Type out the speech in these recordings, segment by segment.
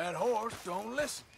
That horse don't listen.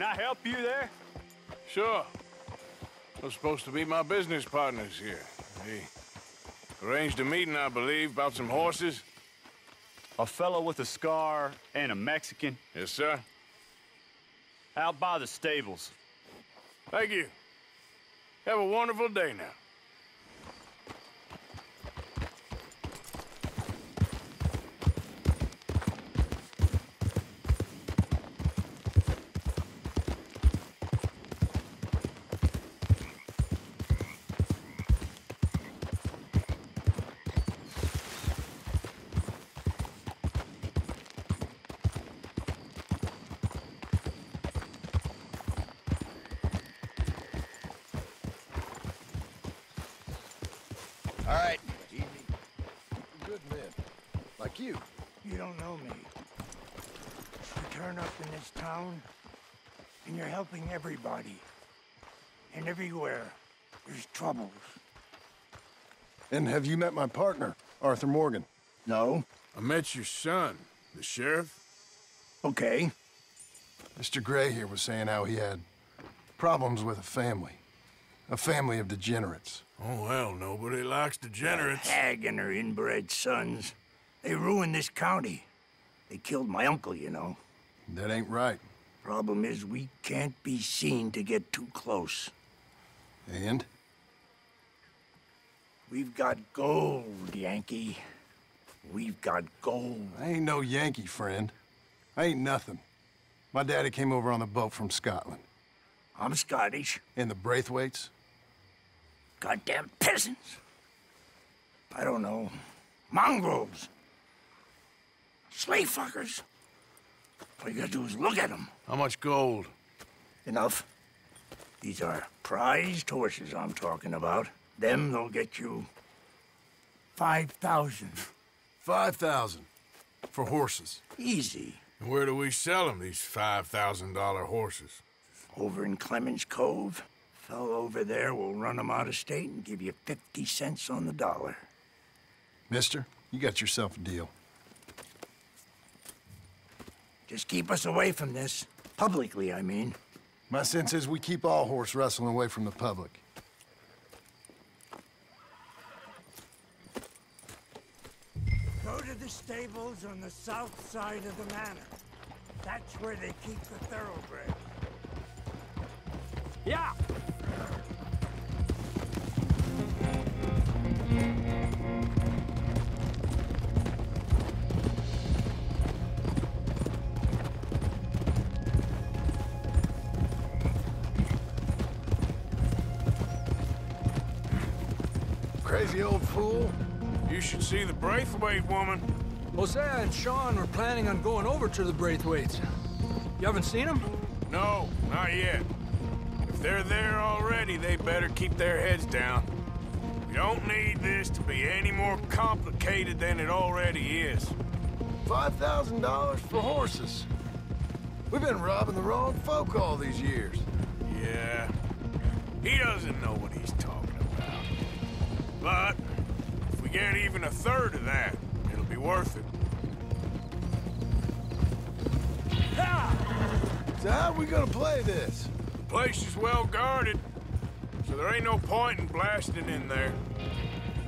Can I help you there? Sure. Are supposed to be my business partners here. They arranged a meeting, I believe, about some horses. A fellow with a scar and a Mexican Yes, sir. out by the stables. Thank you. Have a wonderful day now. All right. Easy. Good men. Like you. You don't know me. You turn up in this town, and you're helping everybody. And everywhere, there's troubles. And have you met my partner, Arthur Morgan? No? I met your son, the sheriff. Okay. Mr. Gray here was saying how he had problems with a family. A family of degenerates. Oh, well, nobody likes degenerates. Hag and her inbred sons. They ruined this county. They killed my uncle, you know. That ain't right. Problem is, we can't be seen to get too close. And? We've got gold, Yankee. We've got gold. I ain't no Yankee friend. I ain't nothing. My daddy came over on the boat from Scotland. I'm Scottish. And the Braithwaites? Goddamn peasants. I don't know. Mongrels. Slave fuckers. All you gotta do is look at them. How much gold? Enough. These are prized horses I'm talking about. Them, they'll get you 5,000. 5,000 for horses. Easy. And where do we sell them, these $5,000 horses? Over in Clemens Cove. Fellow over there will run 'em out of state and give you 50 cents on the dollar. Mister, you got yourself a deal. Just keep us away from this. Publicly, I mean. My sense is we keep all horse rustling away from the public. Go to the stables on the south side of the manor. That's where they keep the thoroughbred. Yeah. Crazy old fool. You should see the Braithwaite woman. Hosea and Sean were planning on going over to the Braithwaites. You haven't seen them? No, not yet. If they're there already, they better keep their heads down. We don't need this to be any more complicated than it already is. $5,000 for horses. We've been robbing the wrong folk all these years. Yeah, he doesn't know what he's talking about. But if we get even a third of that, it'll be worth it. So how we gonna play this? The place is well guarded, so there ain't no point in blasting in there.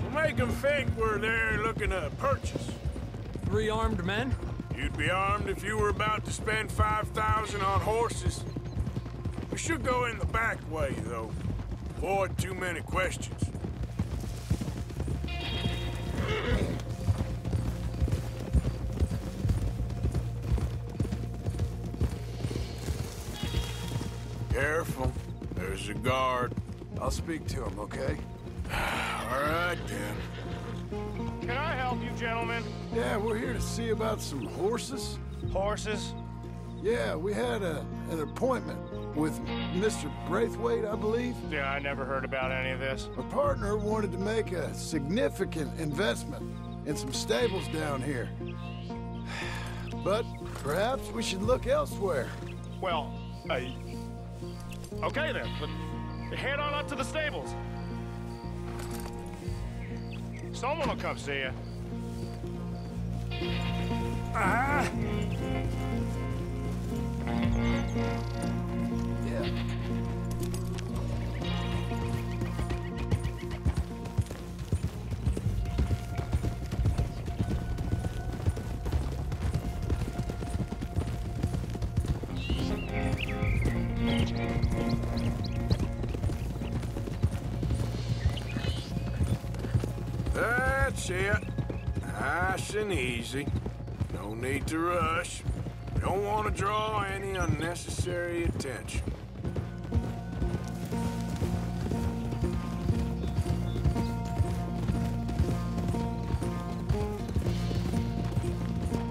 We'll make them think we're there looking to purchase. Three armed men? You'd be armed if you were about to spend 5,000 on horses. We should go in the back way, though. Avoid too many questions. Careful. There's a guard. I'll speak to him, okay? All right, then. Can I help you, gentlemen? Yeah, we're here to see about some horses. Horses? Yeah, we had a, an appointment with Mr. Braithwaite, I believe. Yeah, I never heard about any of this. Our partner wanted to make a significant investment in some stables down here. But perhaps we should look elsewhere. Well, uh, okay then. But head on up to the stables. Someone will come see you. Ah! Yeah. That's it. Nice and easy. No need to rush. Don't want to draw any unnecessary attention.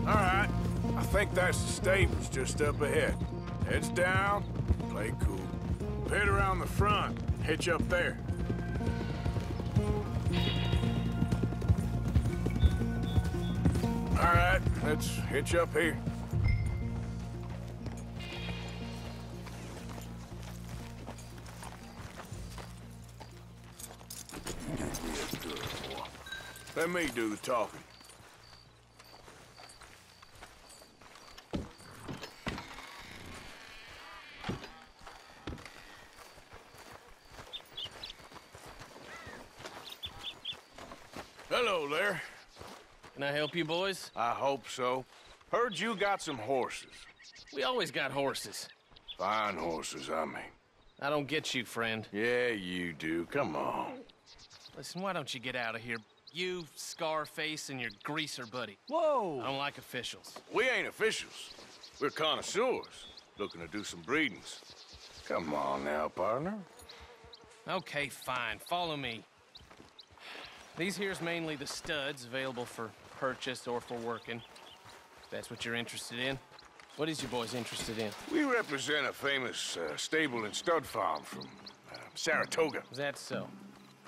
All right. I think that's the stables just up ahead. Heads down, play cool. Head around the front, hitch up there. Let's hitch up here. Let me do the talking. Hello there. Can I help you boys? I hope so. Heard you got some horses. We always got horses. Fine horses, I mean. I don't get you, friend. Yeah, you do. Come on. Listen, why don't you get out of here? You, Scarface, and your greaser buddy. Whoa! I Whoa! don't like officials. We ain't officials. We're connoisseurs, looking to do some breedings. Come on now, partner. Okay, fine. Follow me. These here's mainly the studs available for purchase or for working. If that's what you're interested in. What is your boys interested in? We represent a famous uh, stable and stud farm from uh, Saratoga, Is that so?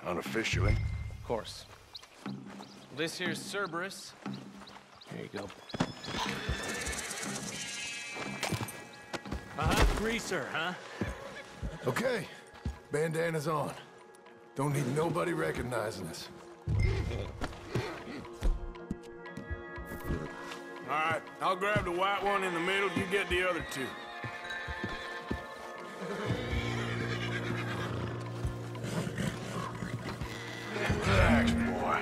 unofficially. Of course. This here's Cerberus. Here you go. Uh-huh, greaser, huh? Okay, bandana's on. Don't need nobody recognizing us. All right, I'll grab the white one in the middle. You get the other two. Relax, boy.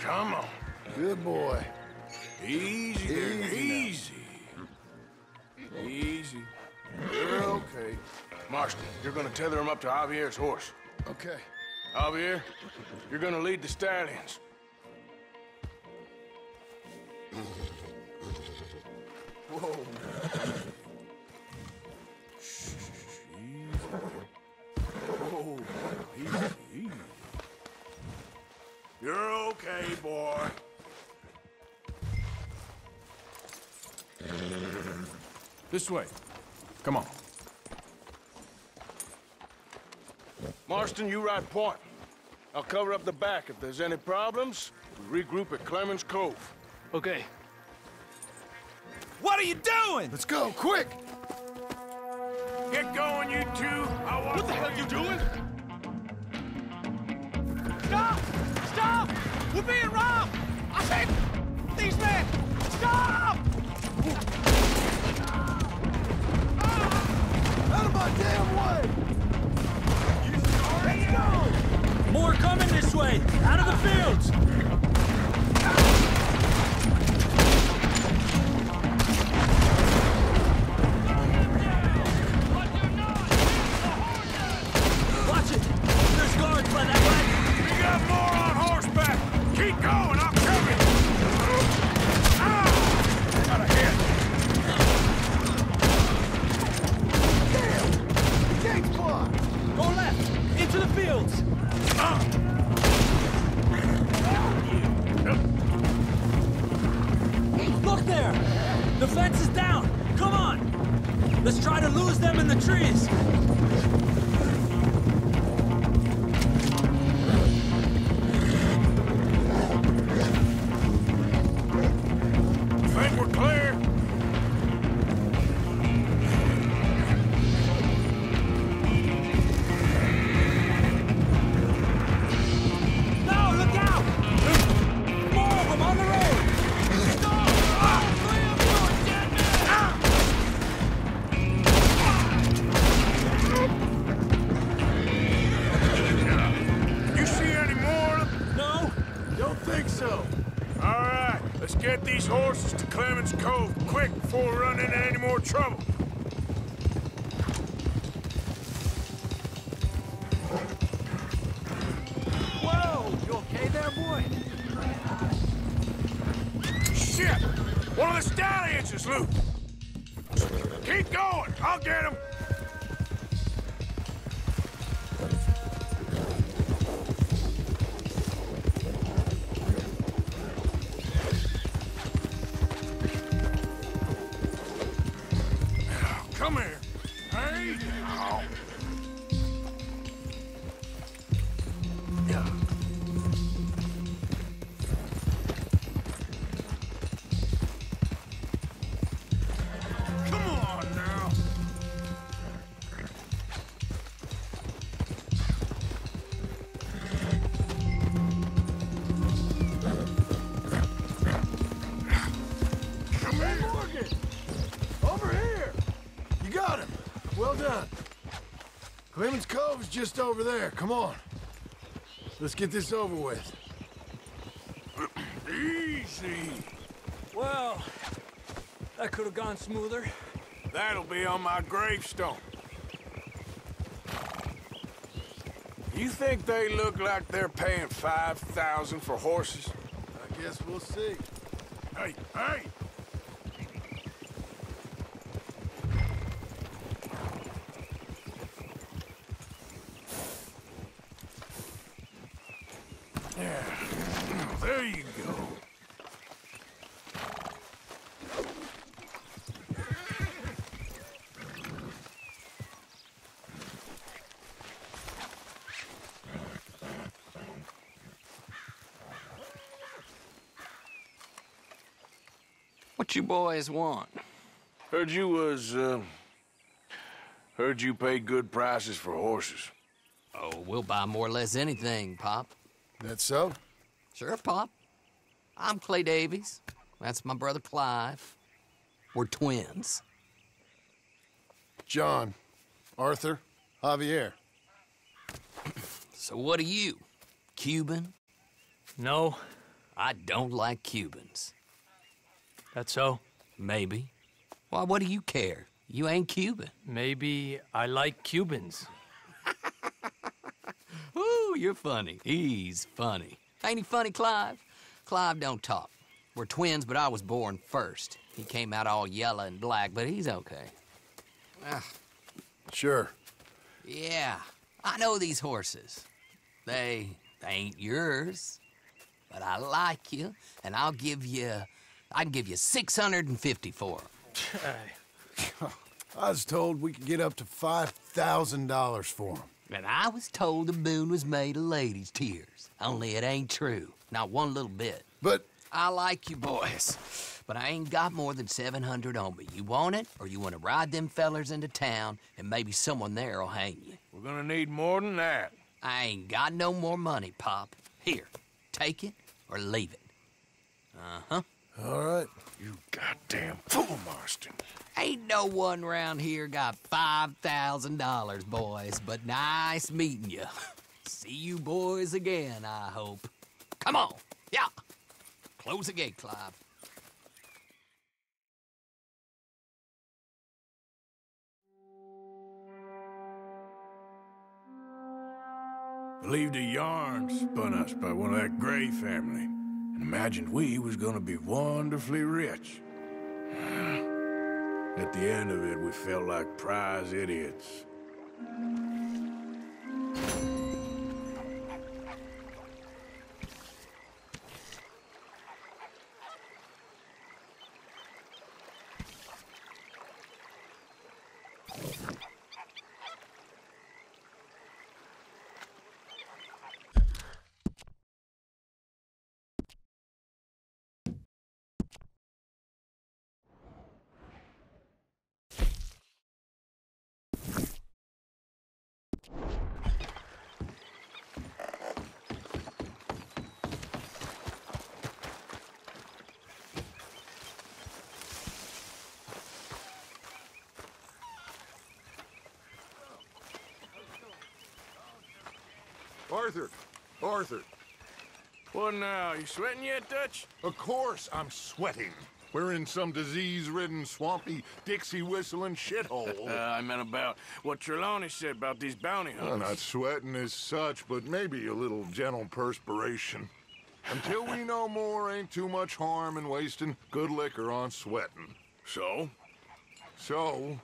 Come on. Good boy. Easy there. Easy Easy. Easy. You're okay. Marston, you're gonna tether him up to Javier's horse. Okay. Javier, you're gonna lead the stallions. This way. Come on. Marston, you ride point. I'll cover up the back. If there's any problems, we regroup at Clemens Cove. Okay. What are you doing? Let's go, quick! Get going, you two. I want what the hell are you doing? Stop! Stop! We're being robbed! I said, these men! Stop! Out of my damn way! Let's go! More coming this way! Out of the fields! Keep going. I'm coming. Ah! Got a hit. The gate's! Go left! Into the fields! Look there! The fence is down! Come on! Let's try to lose them in the trees! Just over there. Come on. Let's get this over with. Easy. Well, that could have gone smoother. That'll be on my gravestone. You You think they look like they're paying 5000 for horses? I guess we'll see. Hey, hey! Yeah, there you go. What you boys want? Heard you was, uh... Heard you paid good prices for horses. Oh, we'll buy more or less anything, Pop. That so? Sure, Pop. I'm Clay Davies. That's my brother Clive. We're twins. John, Arthur, Javier. So what are you? Cuban? No, I don't like Cubans. That's so. Maybe. Why, what do you care? You ain't Cuban. Maybe I like Cubans. Ooh, you're funny. He's funny. Ain't he funny, Clive? Clive don't talk. We're twins, but I was born first. He came out all yellow and black, but he's okay. Ah, Sure. Yeah, I know these horses. They, they ain't yours, but I like you, and I'll give you, I can give you 650 for 'em. I was told we could get up to $5,000 for them. And I was told the moon was made of ladies' tears. Only it ain't true. Not one little bit. But I like you boys, but I ain't got more than 700 on me. You want it, or you want to ride them fellers into town, and maybe someone there'll hang you. We're gonna need more than that. I ain't got no more money, Pop. Here, take it or leave it. Uh-huh. All right. You goddamn fool, Marston. Ain't no one round here got $5,000, boys, but nice meeting you. See you boys again, I hope. Come on, yeah. Close the gate, Clive. Believed a yarn spun us by one of that Gray family, and imagined we was gonna be wonderfully rich. At the end of it, we felt like prize idiots. Arthur! Arthur! What now? You sweating yet, Dutch? Of course I'm sweating. We're in some disease-ridden, swampy, Dixie-whistling shithole. Uh, I meant about what Trelawny said about these bounty Well, hunters. not sweating as such, but maybe a little gentle perspiration. Until we know more, ain't too much harm in wasting good liquor on sweating. So? So,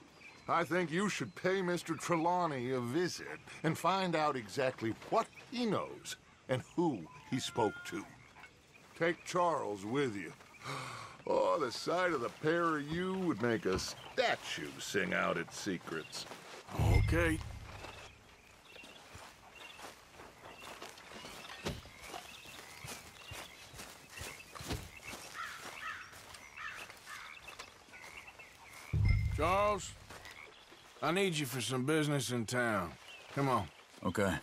I think you should pay Mr. Trelawny a visit and find out exactly what he knows and who he spoke to. Take Charles with you. Oh, the sight of the pair of you would make a statue sing out its secrets. Okay. Charles, I need you for some business in town. Come on. Okay.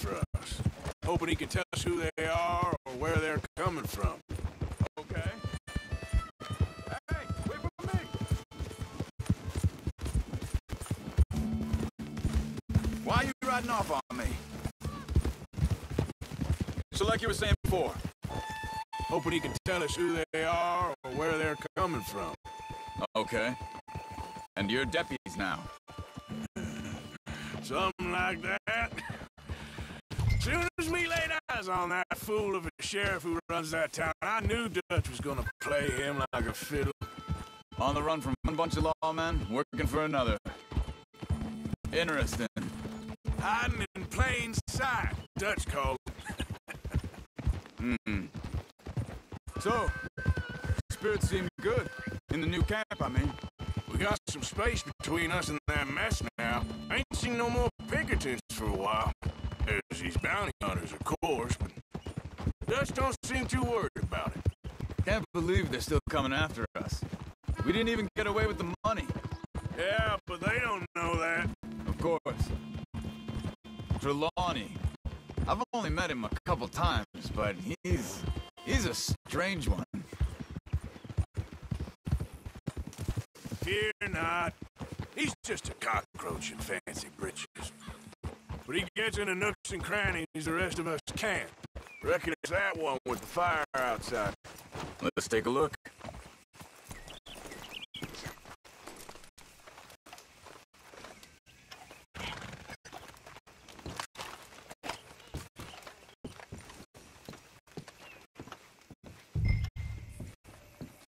For us. Hoping he can tell us who they are or where they're coming from. Okay. Hey, wait for me! Why are you riding off on me? So like you were saying before. Hoping he can tell us who they are or where they're coming from. Okay. And you're deputies sheriff who runs that town, I knew Dutch was gonna play him like a fiddle. On the run from one bunch of lawmen, working for another. Interesting. Hiding in plain sight, Dutch called. Hmm. So, spirits seem good. In the new camp, I mean. We got some space between us and that mess now. Ain't seen no more Pinkertons for a while. There's these bounty hunters, of course, but Dutch don't seem too worried about it. Can't believe they're still coming after us. We didn't even get away with the money. Yeah, but they don't know that. Of course. Trelawny. I've only met him a couple times, but he's... he's a strange one. Fear not. He's just a cockroach in fancy breeches. But he gets into nooks and crannies the rest of us can't. Reckon it's that one with the fire outside. Let's take a look.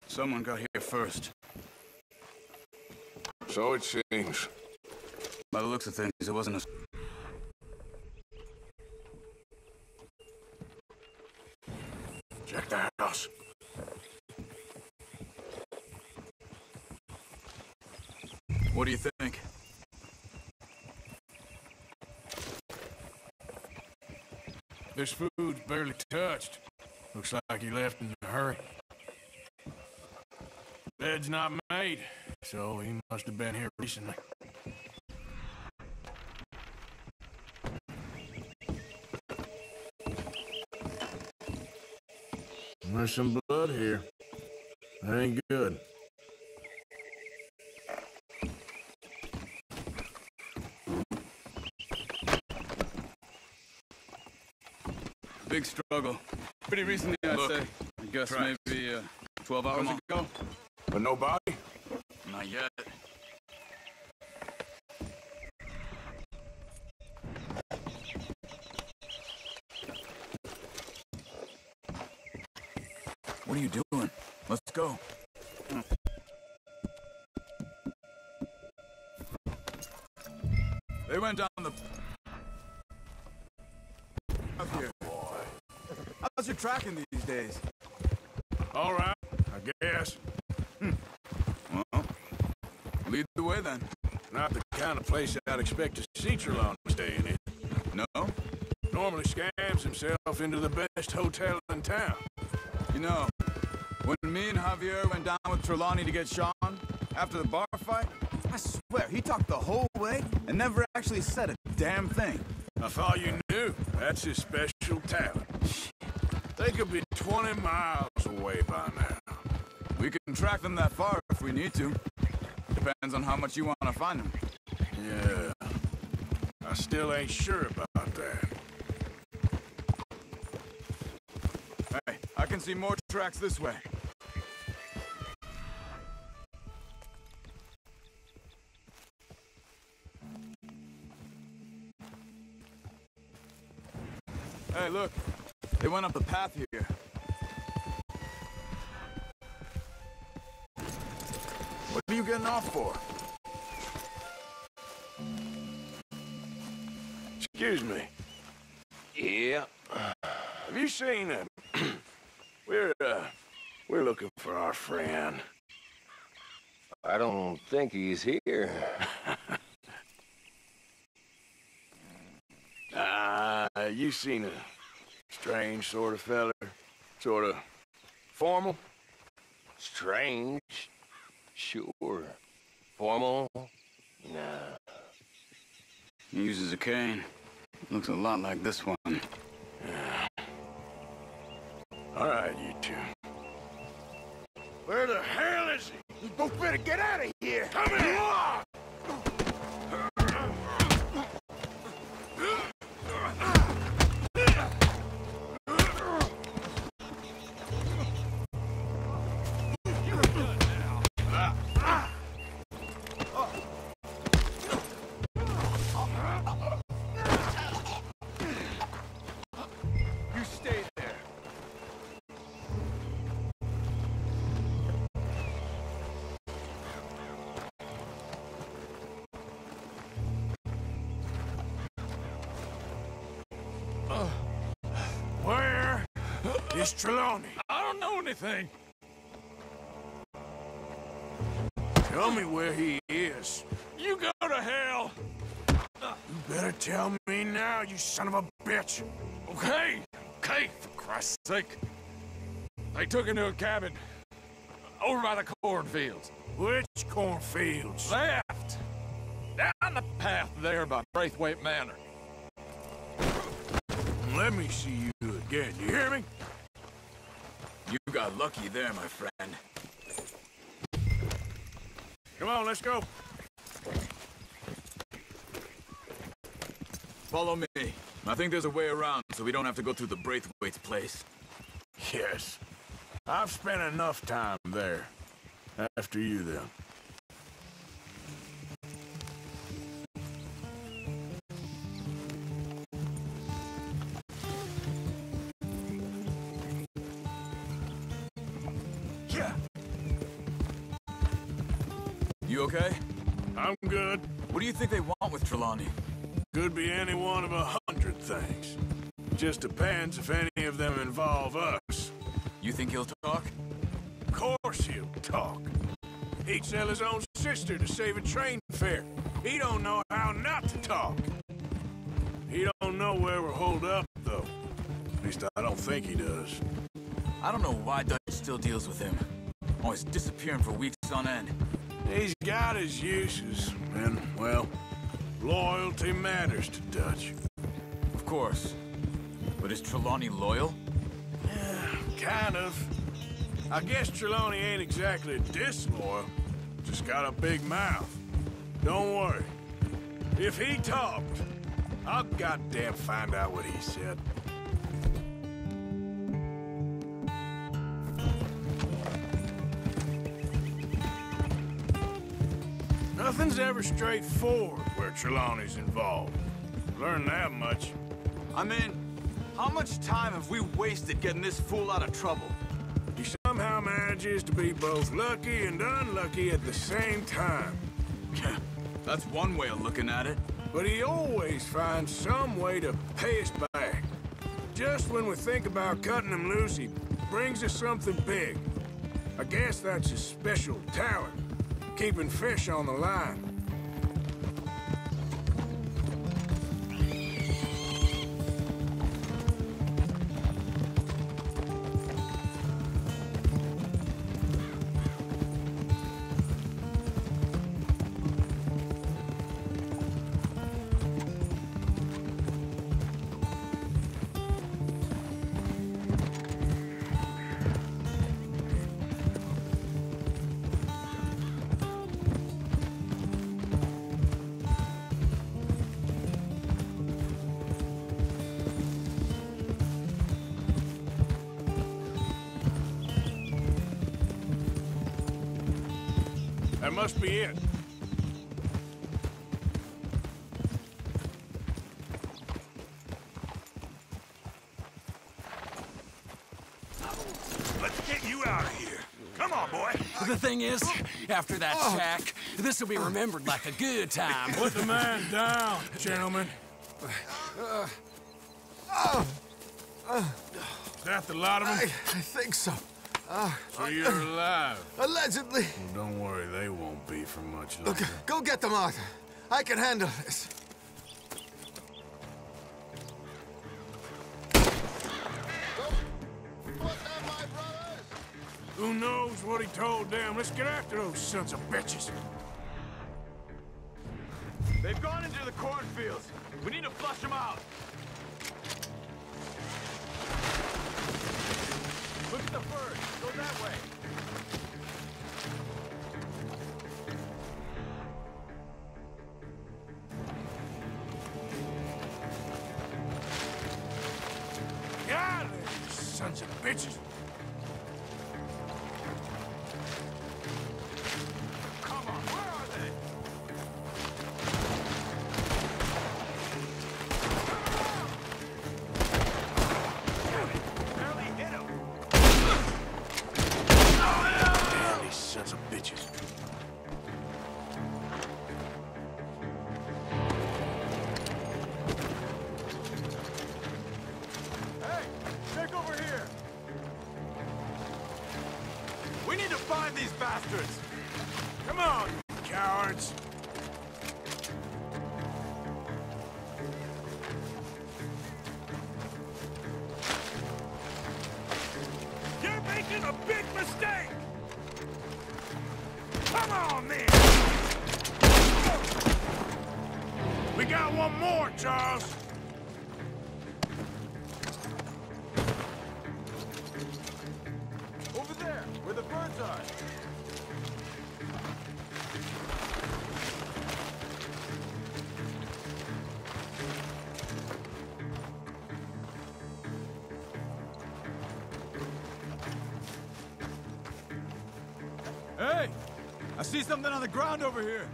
Someone got here first. So it seems. By the looks of things, it wasn't a... Check the house. What do you think? This food's barely touched. Looks like he left in a hurry. Bed's not made, so he must have been here recently. There's some blood here. That ain't good. Big struggle. Pretty recently, I'd Look, say. I guess tracks. maybe uh, 12 hours ago. But no body? Not yet. What are you doing? Let's go. Tracking these days? All right, I guess. Hmm. Well, lead the way then. Not the kind of place I'd expect to see Trelawny staying in. No? Normally scams himself into the best hotel in town. You know, when me and Javier went down with Trelawny to get Sean, after the bar fight, I swear, he talked the whole way and never actually said a damn thing. I thought you knew. That's his special talent. They could be 20 miles away by now. We can track them that far if we need to. Depends on how much you want to find them. Yeah. I still ain't sure about that. Hey, I can see more tracks this way. Hey, look. They went up the path here. What are you getting off for? Excuse me. Yeah. Have you seen him? we're, uh, we're looking for our friend. I don't think he's here. Ah, you seen a strange sort of feller? Sort of formal? Strange. Sure. Formal? Nah. He uses a cane. Looks a lot like this one. Ah. All right, you two. Where the hell is he? You both better get out of here. Come here. Is Trelawny? I don't know anything. Tell me where he is. You go to hell. You better tell me now, you son of a bitch. Okay, okay, for Christ's sake. They took him to a cabin over by the cornfields. Which cornfields? Left. Down the path there by Braithwaite Manor. Let me see you again. You hear me? You got lucky there, my friend. Come on, let's go. Follow me. I think there's a way around, so we don't have to go through the Braithwaite's place. Yes. I've spent enough time there. After you, then. You okay? I'm good. What do you think they want with Trelawny? Could be any one of a hundred things. Just depends if any of them involve us. You think he'll talk? Of course he'll talk. He'd sell his own sister to save a train fare. He don't know how not to talk. He don't know where we're holed up, though. At least I don't think he does. I don't know why Dutch still deals with him. Always disappearing for weeks on end. He's got his uses, and, well, loyalty matters to Dutch. Of course. But is Trelawny loyal? Yeah, Kind of. I guess Trelawny ain't exactly disloyal. Just got a big mouth. Don't worry. If he talked, I'll goddamn find out what he said. Nothing's ever straightforward where Trelawny's involved. Learned that much. I mean, how much time have we wasted getting this fool out of trouble? He somehow manages to be both lucky and unlucky at the same time. That's one way of looking at it. But he always finds some way to pay us back. Just when we think about cutting him loose, he brings us something big. I guess that's his special talent, keeping fish on the line. After that shack, this will be remembered like a good time. Put the man down, gentlemen. Is that the lot of them? I, I think so. Uh, So you're alive. allegedly. Well, don't worry, they won't be for much longer. Look, go get them, Arthur. I can handle this. Who knows what he told them? Let's get after those sons of bitches. They've gone into the cornfields. We need to flush them out. Look at the birds. Go that way. Get out of there, you sons of bitches. See something on the ground over here.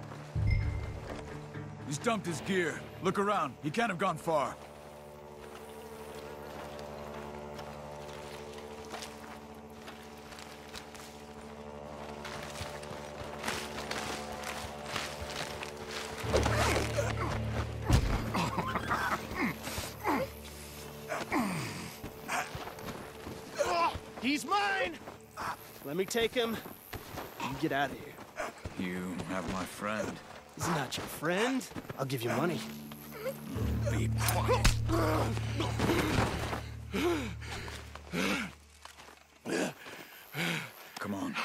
He's dumped his gear. Look around. He can't have gone far. He's mine! Let me take him. You get out of here. You have my friend. He's not your friend. I'll give you money. Be quiet. Come on.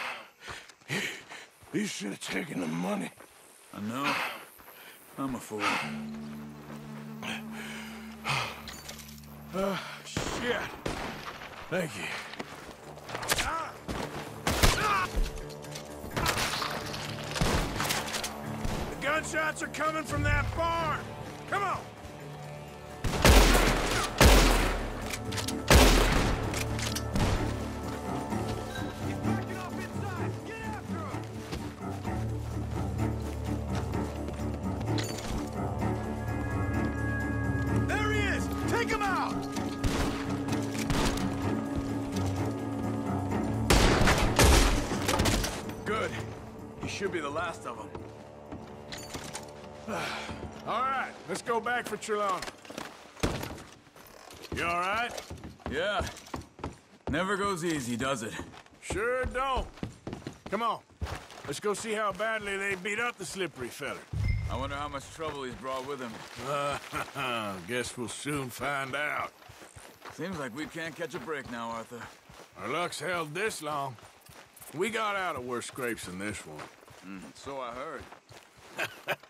You should have taken the money. I know. I'm a fool. Oh, shit. Thank you. Last of them. All right, let's go back for Trelawny. You all right? Yeah. Never goes easy, does it? Sure don't. Come on. Let's go see how badly they beat up the slippery feller. I wonder how much trouble he's brought with him. Uh, guess we'll soon find out. Seems like we can't catch a break now, Arthur. Our luck's held this long. We got out of worse scrapes than this one. Mm, so I heard.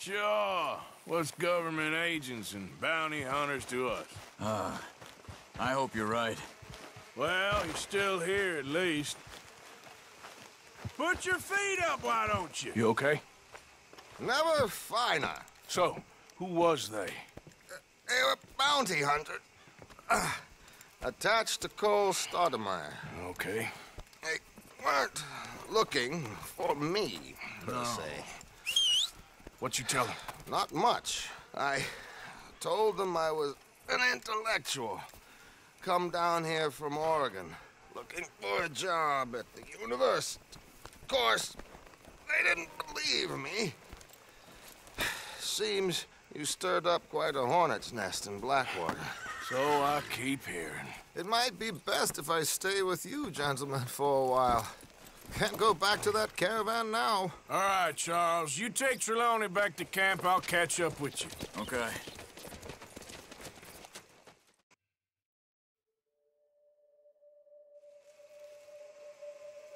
Sure. What's government agents and bounty hunters to us? Ah, I hope you're right. Well, you're still here at least. Put your feet up, why don't you? You okay? Never finer. So, who was they? They were bounty hunter. Uh, attached to Cole Stoudemire. Okay. They weren't looking for me, per No. se. What you tell them? Not much. I told them I was an intellectual. Come down here from Oregon, looking for a job at the university. Of course, they didn't believe me. Seems you stirred up quite a hornet's nest in Blackwater. So I keep hearing. It might be best if I stay with you, gentlemen, for a while. Can't go back to that caravan now. All right, Charles. You take Trelawny back to camp. I'll catch up with you. Okay.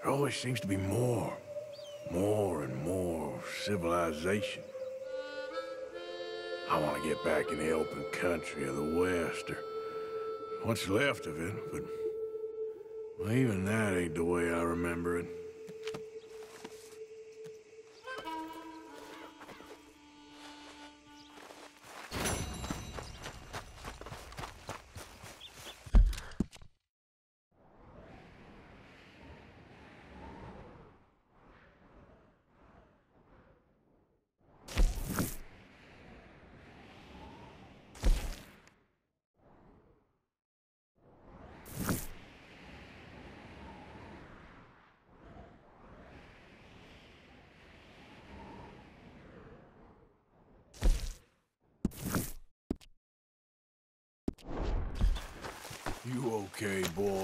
There always seems to be more. More and more civilization. I want to get back in the open country of the West, or what's left of it, but well, even that ain't the way I remember it. Okay, boy?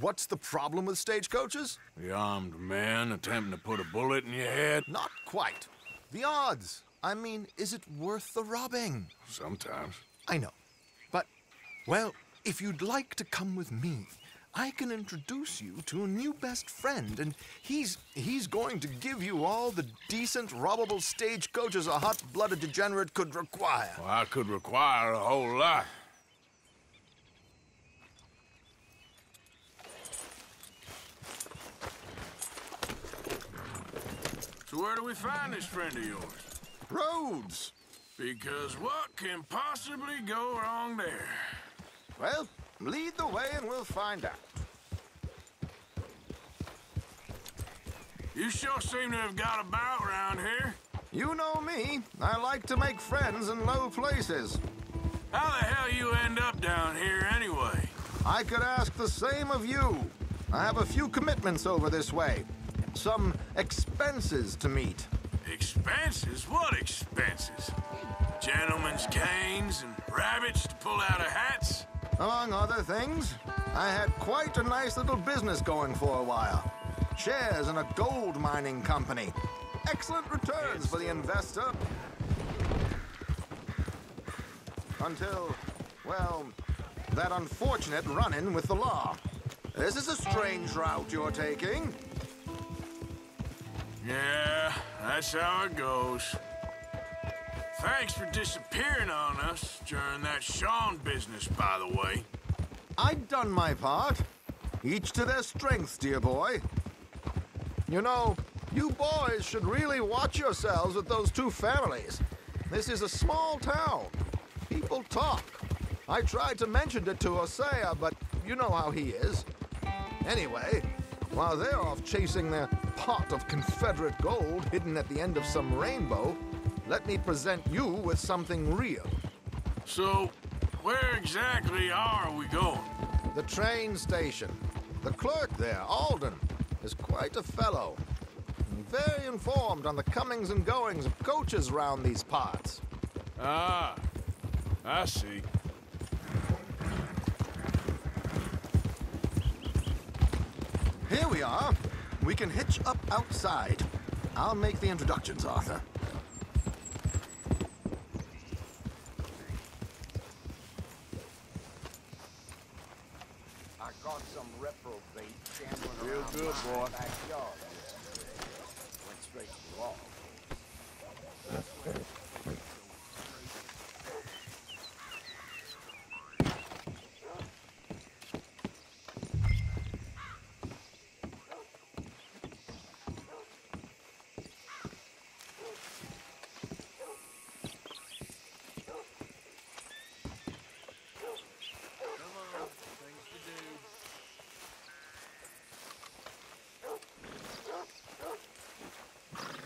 what's the problem with stagecoaches? The armed man attempting to put a bullet in your head? Not quite. The odds. I mean, is it worth the robbing? Sometimes. I know. But, well, if you'd like to come with me, I can introduce you to a new best friend, and he's he's going to give you all the decent, robbable stagecoaches a hot-blooded degenerate could require. Well, I could require a whole lot. So where do we find this friend of yours? Roads. Because what can possibly go wrong there? Well, lead the way and we'll find out. You sure seem to have got about around here. You know me. I like to make friends in low places. How the hell you end up down here anyway? I could ask the same of you. I have a few commitments over this way. Some expenses to meet. Expenses? What expenses? Gentlemen's canes and rabbits to pull out of hats? Among other things, I had quite a nice little business going for a while. shares in a gold mining company. Excellent returns for the investor. Until, well, that unfortunate run-in with the law. This is a strange route you're taking. Yeah, that's how it goes. Thanks for disappearing on us during that Sean business, by the way. I've done my part. Each to their strengths, dear boy. You know, you boys should really watch yourselves with those two families. This is a small town. People talk. I tried to mention it to Hosea, but you know how he is. Anyway, while they're off chasing their pot of Confederate gold hidden at the end of some rainbow, let me present you with something real. So, where exactly are we going? The train station. The clerk there, Alden, is quite a fellow. Very informed on the comings and goings of coaches round these parts. Ah, I see. Here we are. We can hitch up outside. I'll make the introductions, Arthur. I got some reprobate gambling Real around good, my boy. backyard. Went straight to the wall.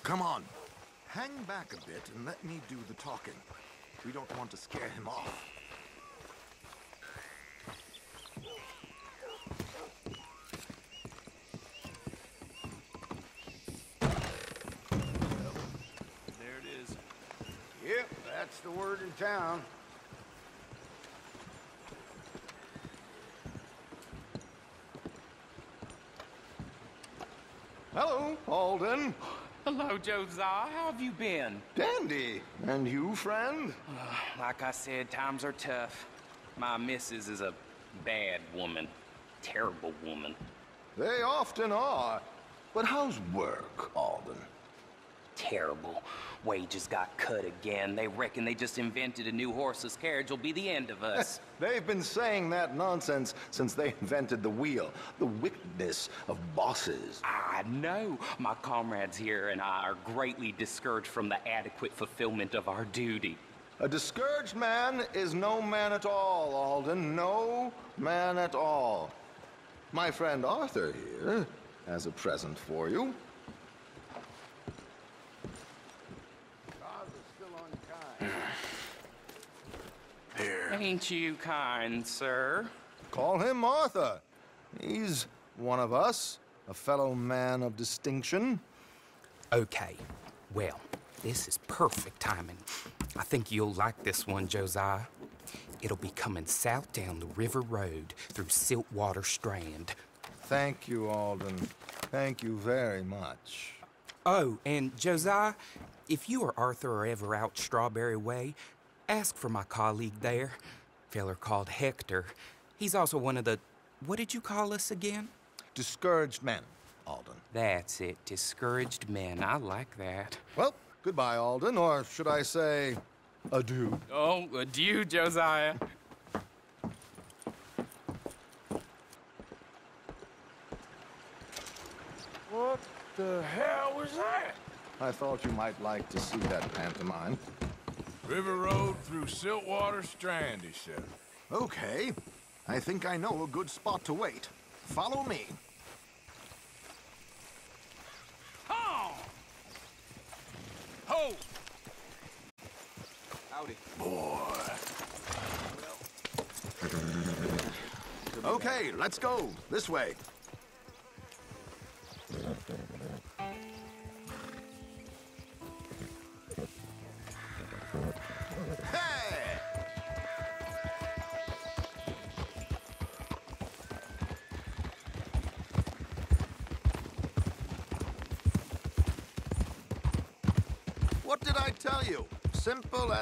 Come on. Hang back a bit and let me do the talking. We don't want to scare him off. There it is. Yep, that's the word in town. Hello, Alden. Hello, Josiah. How have you been? Dandy. And you, friend? Like I said, times are tough. My missus is a bad woman. Terrible woman. They often are. But how's work, Alden? Terrible. Wages got cut again. They reckon they just invented a new horseless carriage will be the end of us. They've been saying that nonsense since they invented the wheel. The wickedness of bosses. I know. My comrades here and I are greatly discouraged from the adequate fulfillment of our duty. A discouraged man is no man at all, Alden. No man at all. My friend Arthur here has a present for you. God was still unkind. Here. Ain't you kind, sir? Call him Arthur. He's one of us, a fellow man of distinction. Okay. Well, this is perfect timing. I think you'll like this one, Josiah. It'll be coming south down the river road through Siltwater Strand. Thank you, Alden. Thank you very much. Oh, and Josiah, if you or Arthur are ever out Strawberry Way, ask for my colleague there. Feller called Hector. He's also one of the. What did you call us again? Discouraged men, Alden. That's it. Discouraged men. I like that. Well, goodbye, Alden, or should I say, adieu. Oh, adieu, Josiah. What the hell was that? I thought you might like to see that pantomime. River Road through Siltwater Strand, he said. Okay. I think I know a good spot to wait. Follow me. Ho! Ho! Howdy. Boy. Okay, let's go. This way.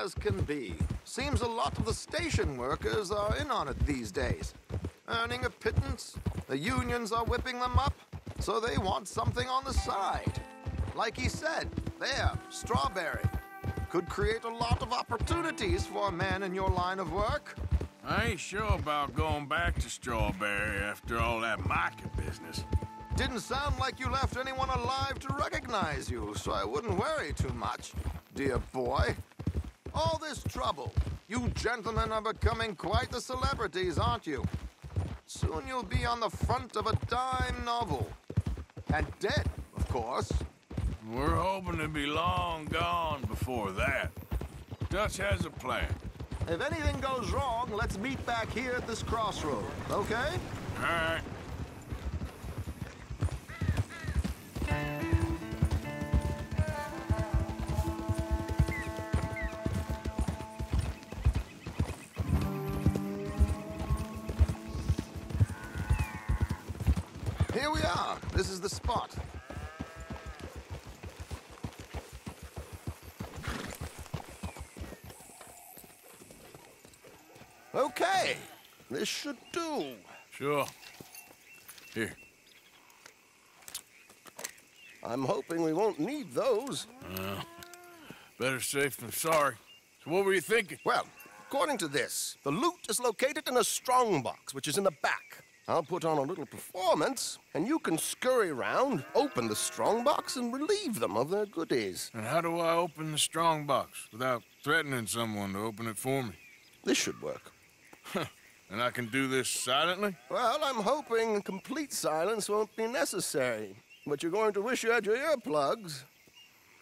As can be. Seems a lot of the station workers are in on it these days. Earning a pittance, the unions are whipping them up, so they want something on the side. Like he said, there, strawberry. Could create a lot of opportunities for a man in your line of work. I ain't sure about going back to Strawberry after all that Micah business. Didn't sound like you left anyone alive to recognize you, so I wouldn't worry too much, dear boy. All this trouble. You gentlemen are becoming quite the celebrities, aren't you? Soon you'll be on the front of a dime novel. And dead, of course. We're hoping to be long gone before that. Dutch has a plan. If anything goes wrong, let's meet back here at this crossroad, okay? All right. The spot. Okay. This should do. Sure. Here. I'm hoping we won't need those. Uh, better safe than sorry. So what were you thinking? Well, according to this, the loot is located in a strongbox, which is in the back. I'll put on a little performance, and you can scurry around, open the strongbox, and relieve them of their goodies. And how do I open the strong box without threatening someone to open it for me? This should work. and I can do this silently? Well, I'm hoping complete silence won't be necessary. But you're going to wish you had your earplugs.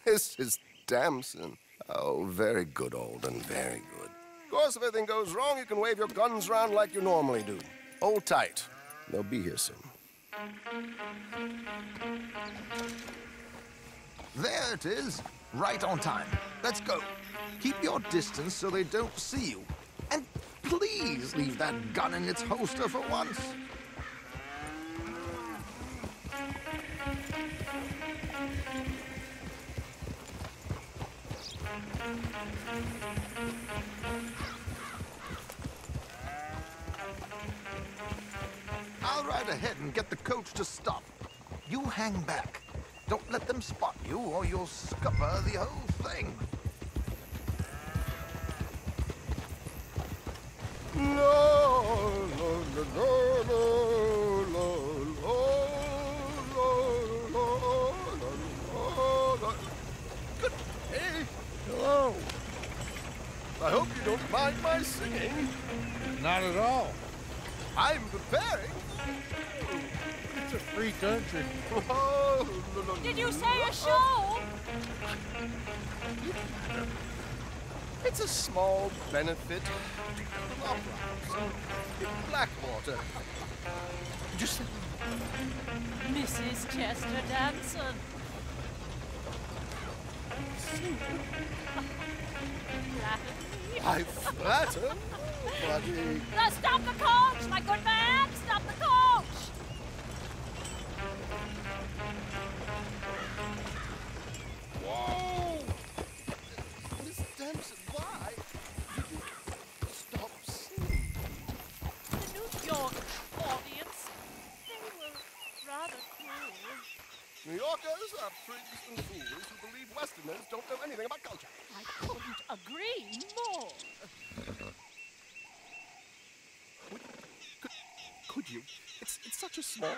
This is Damson. Oh, very good, Alden, very good. Of course, if anything goes wrong, you can wave your guns around like you normally do. Hold tight. They'll be here soon. There it is. Right on time. Let's go. Keep your distance so they don't see you. And please leave that gun in its holster for once. I'll ride ahead and get the coach to stop. You hang back. Don't let them spot you or you'll scupper the whole thing. No, no, no, no, no, no. Hello. I hope you don't mind my singing. Not at all. I'm preparing it's a free country. Oh, no, no, Did you say a show? It's a small benefit Blackwater. Just Mrs. Chester Danson. I flatter nobody. Now stop the coach, my good man!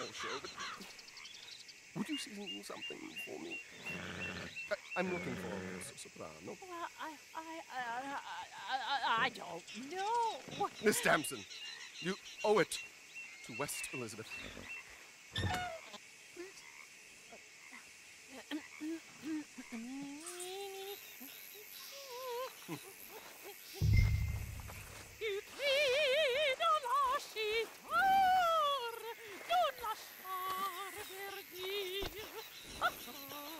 Such a show, but would you sing something for me? I, I'm looking for a soprano. Well, I, I, I, I, I, I don't know. Miss Damson, you owe it to West Elizabeth. Il Oh,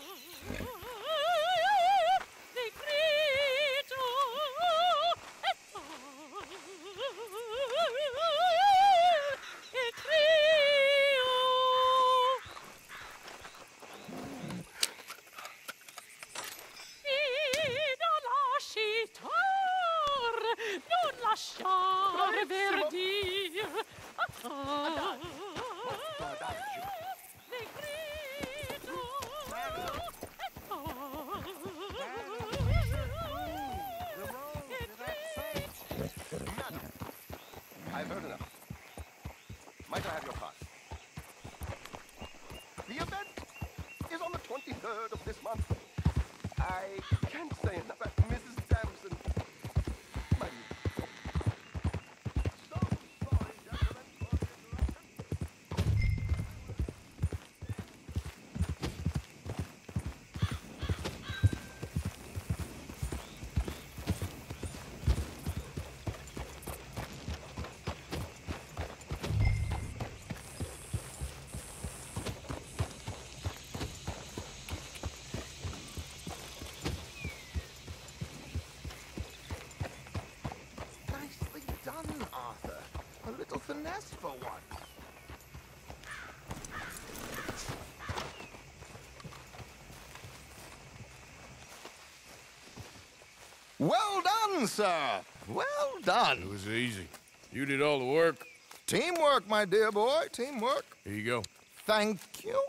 Well done, sir. Well done. It was easy. You did all the work. Teamwork, my dear boy. Teamwork. Here you go. Thank you.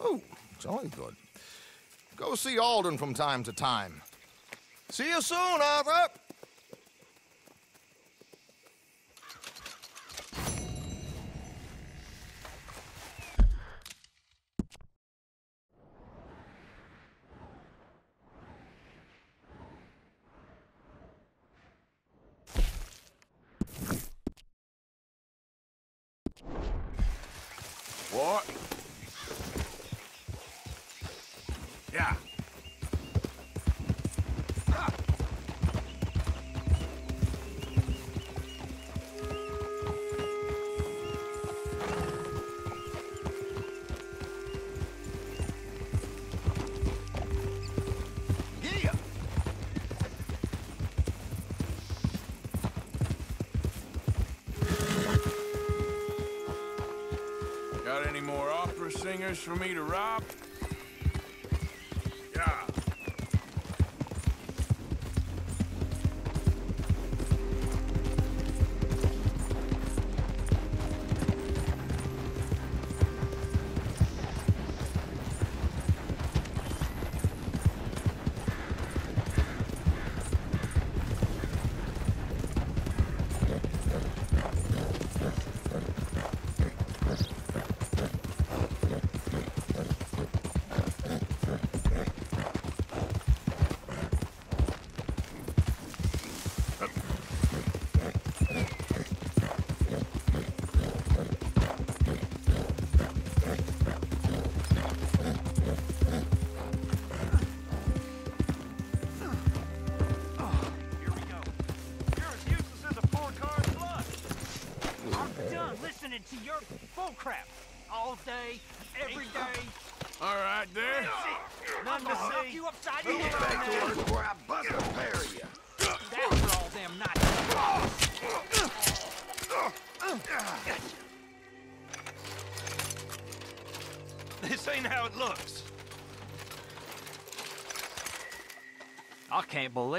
Oh, jolly good. Go see Alden from time to time. See you soon, Arthur. What? Yeah. For me to rob?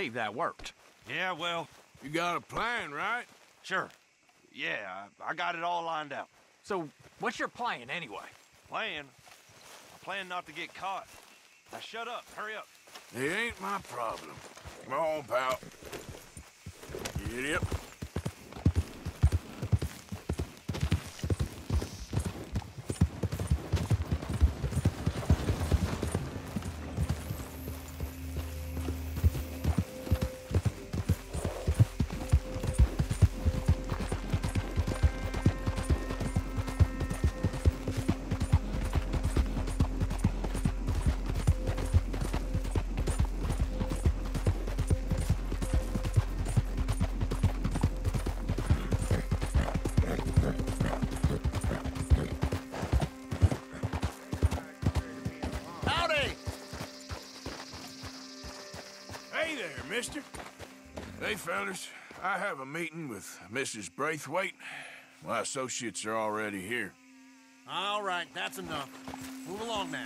Believe that worked. Yeah, well. You got a plan, right? Sure. Yeah, I, I got it all lined out. So, what's your plan anyway? Plan? I plan not to get caught. Now shut up. Hurry up. It ain't my problem. Come on, pal. Get up. Fellas. I have a meeting with Mrs. Braithwaite. My associates are already here. All right, that's enough. Move along now.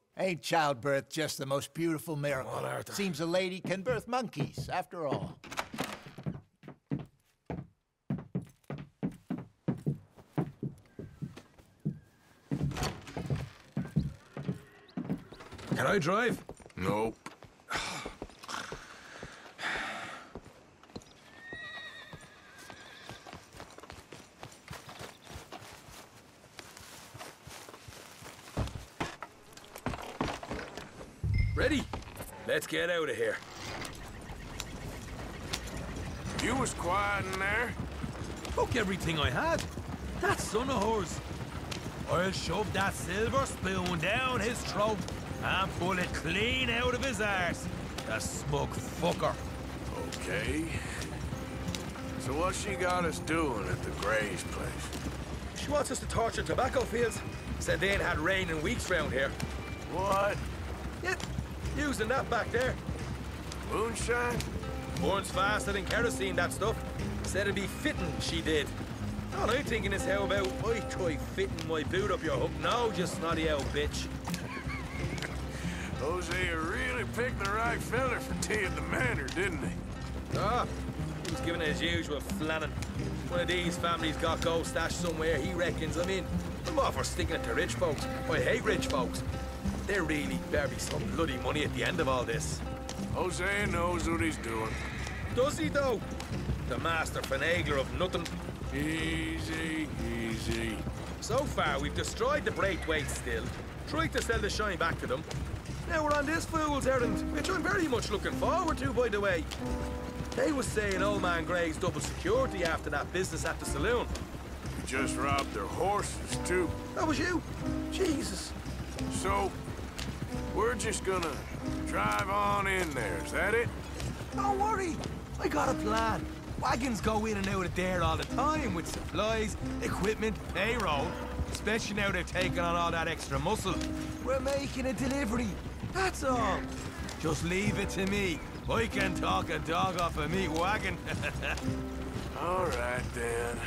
Ain't childbirth just the most beautiful miracle? On earth. Seems a lady can birth monkeys, after all. Can I drive? Nope. Ready? Let's get out of here. You was quiet in there. Took everything I had. That son of hers. I'll shove that silver spoon down his throat and pull it clean out of his arse. The smug fucker. Okay. So what she got us doing at the Gray's place? She wants us to torture tobacco fields. Said they ain't had rain in weeks round here. What? Using that back there. Moonshine? Burns faster than kerosene, that stuff. Said it'd be fitting, she did. All I'm thinking is how about I try fitting my boot up your hook now, just snotty old bitch. Hosea really picked the right feller for tea at the manor, didn't he? Ah, he was giving it his usual flannin. One of these families got gold stashed somewhere, he reckons. I mean, I'm all for sticking it to rich folks. I hate rich folks. There really better be some bloody money at the end of all this. Hosea knows what he's doing. Does he, though? The master finagler of nothing. Easy, easy. So far, we've destroyed the Braithwaite still, tried to sell the shine back to them. Now we're on this fool's errand, which I'm very much looking forward to, by the way. They was saying old man Gray's double security after that business at the saloon. You just robbed their horses, too. That was you? Jesus. So, we're just gonna drive on in there, is that it? Don't worry. I got a plan. Wagons go in and out of there all the time with supplies, equipment, payroll. Especially now they've taken on all that extra muscle. We're making a delivery. That's all. Just leave it to me. I can talk a dog off a meat wagon. all right, then.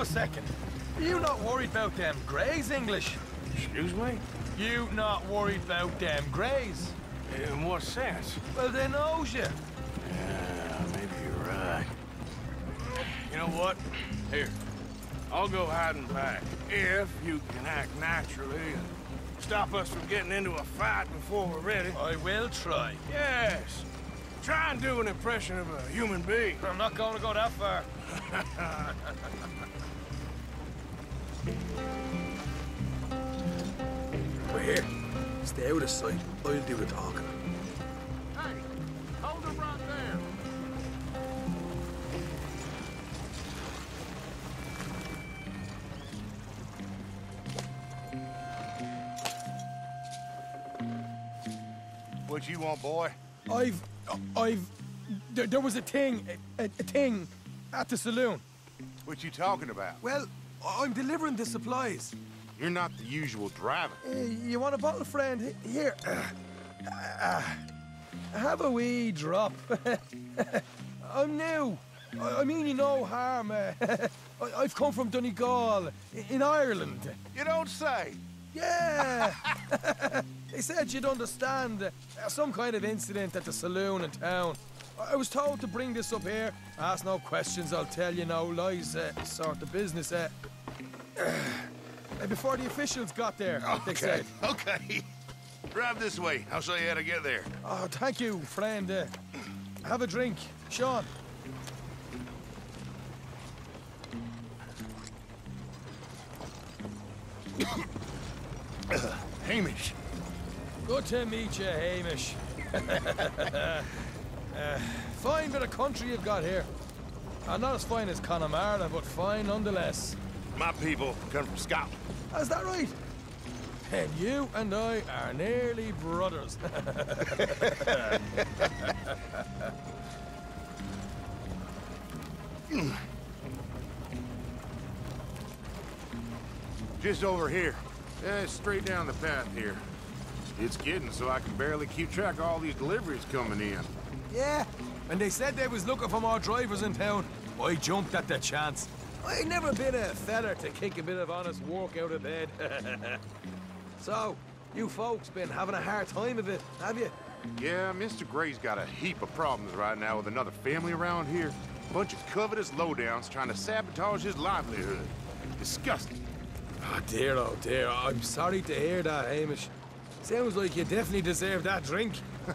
A second. Are you not worried about them Grays, English? Excuse me? You not worried about them Grays? In what sense? Well, they knows you. Yeah, maybe you're right. You know what? Here, I'll go hiding back. If you can act naturally and stop us from getting into a fight before we're ready. I will try. Yes. Try and do an impression of a human being. I'm not going to go that far. We're here. Stay out of sight. I'll do the talking. Hey, hold him right there. What you want, boy? I've... I've... There, there was a thing, a, a thing, at the saloon. What you talking about? Well, I'm delivering the supplies. You're not the usual driver. Uh, you want a bottle, friend? Here. Uh, uh, have a wee drop. I'm new. I, I mean you no harm. Uh, I, I've come from Donegal, in Ireland. You don't say. Yeah. they said you'd understand. Uh, some kind of incident at the saloon in town. I I was told to bring this up here. Ask no questions, I'll tell you no lies. Uh, sort of business. Uh, uh, before the officials got there, they said. okay. Drive this way. I'll show you how to get there. Oh, thank you, friend. Uh, have a drink. Sean. Hamish. Good to meet you, Hamish. uh, fine bit of country you've got here. Uh, not as fine as Connemara, but fine nonetheless. My people come from Scotland. Oh, is that right? And you and I are nearly brothers. Just over here. Yeah, straight down the path here. It's getting so I can barely keep track of all these deliveries coming in. yeah, and they said they was looking for more drivers in town. I jumped at the chance. I ain't never been a feller to kick a bit of honest work out of bed. so, you folks been having a hard time of it, have you? Yeah, Mr. Gray's got a heap of problems right now with another family around here. A Bunch of covetous lowdowns trying to sabotage his livelihood. Disgusting. Oh dear, oh dear. I'm sorry to hear that, Hamish. Sounds like you definitely deserve that drink.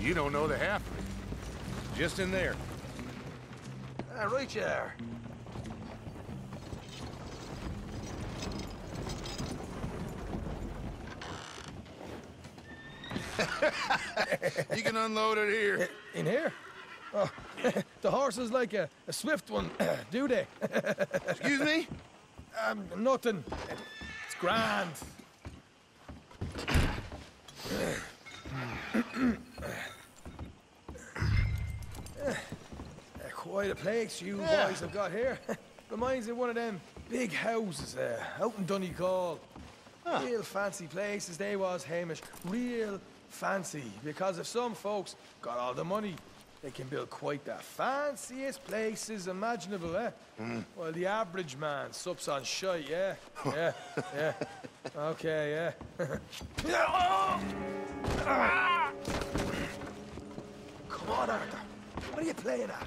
You don't know the half of it. Just in there. Ah, right you are. you can unload it here. In here? Oh, the horse is like a, a swift one, do they? Excuse me? Um, nothing. It's grand. Uh, Quite a place you Yeah. boys have got here. Reminds me of one of them big houses uh, out in Donegal. Real fancy places they was, Hamish. Real fancy. Because if some folks got all the money, they can build quite the fanciest places imaginable, eh? Mm. Well, the average man sups on shite, yeah? Yeah, yeah. Okay, yeah. Come on, Arthur. What are you playing at?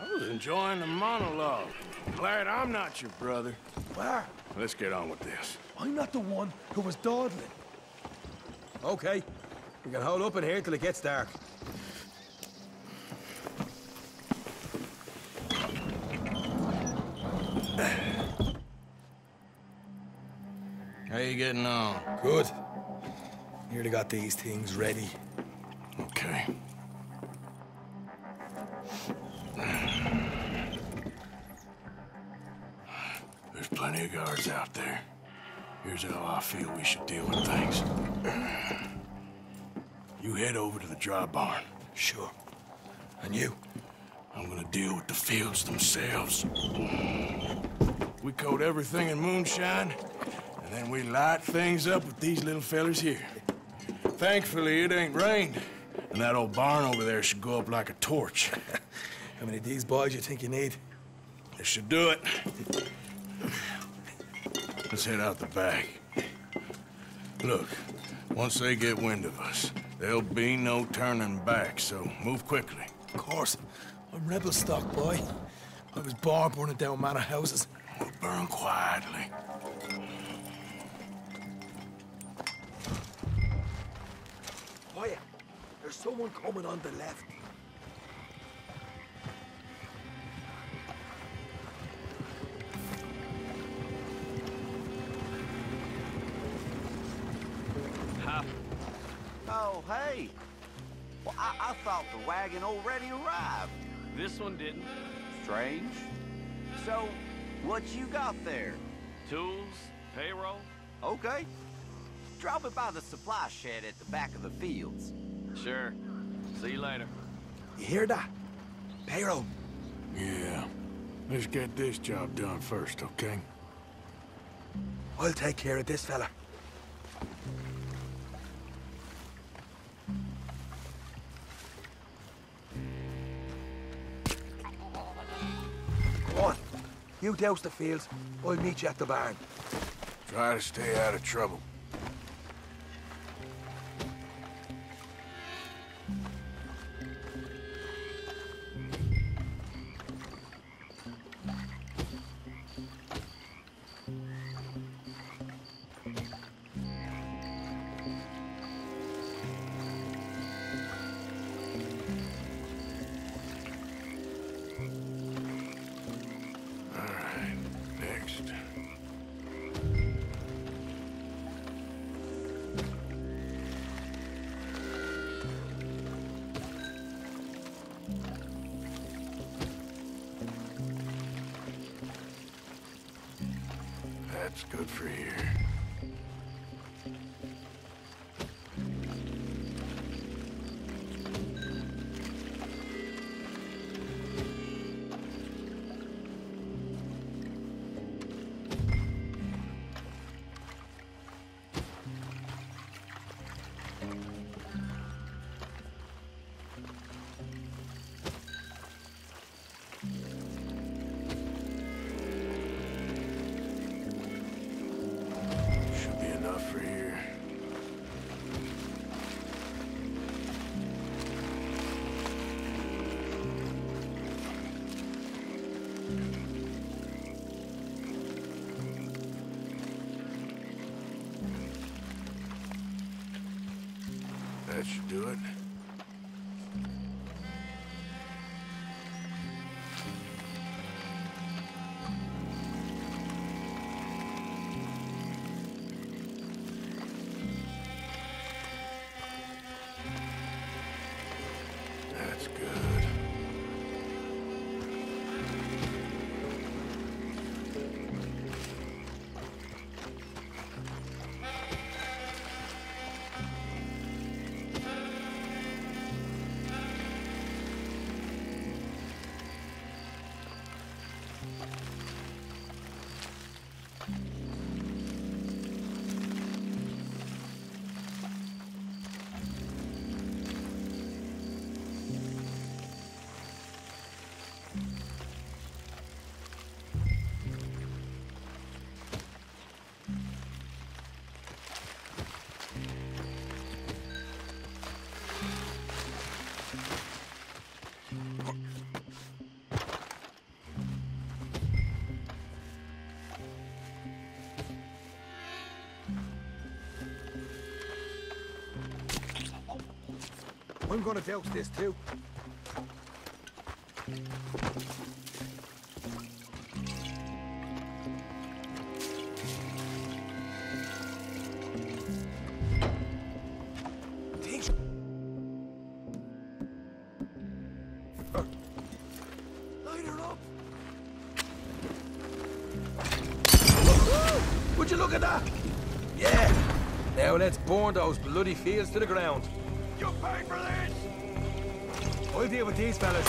I was enjoying the monologue. Glad I'm not your brother. Where? Let's get on with this. I'm not the one who was dawdling. Okay. We can hold up in here till it gets dark. How you getting on? Good. Nearly got these things ready. Okay. There's plenty of guards out there. Here's how I feel we should deal with things. You head over to the dry barn. Sure. And you? I'm gonna deal with the fields themselves. We coat everything in moonshine, and then we light things up with these little fellers here. Thankfully, it ain't rained, and that old barn over there should go up like a torch. How many of these boys you think you need? This should do it. Let's head out the back. Look, once they get wind of us, there'll be no turning back, so move quickly. Of course. I'm rebel stock, boy. I was born burning down manor houses. We'll burn quietly. Quiet. There's someone coming on the left. Oh, hey. Well, I, I thought the wagon already arrived. This one didn't. Strange. So, what you got there? Tools, payroll. Okay. Drop it by the supply shed at the back of the fields. Sure. See you later. You hear that? Payroll. Yeah. Let's get this job done first, okay? I'll take care of this fella. You douse the fields. I'll meet you at the barn. Try to stay out of trouble. I'm gonna douse this too. Would you look at that? Yeah. Now let's burn those bloody fields to the ground. You pay for this! I'll deal with these fellas.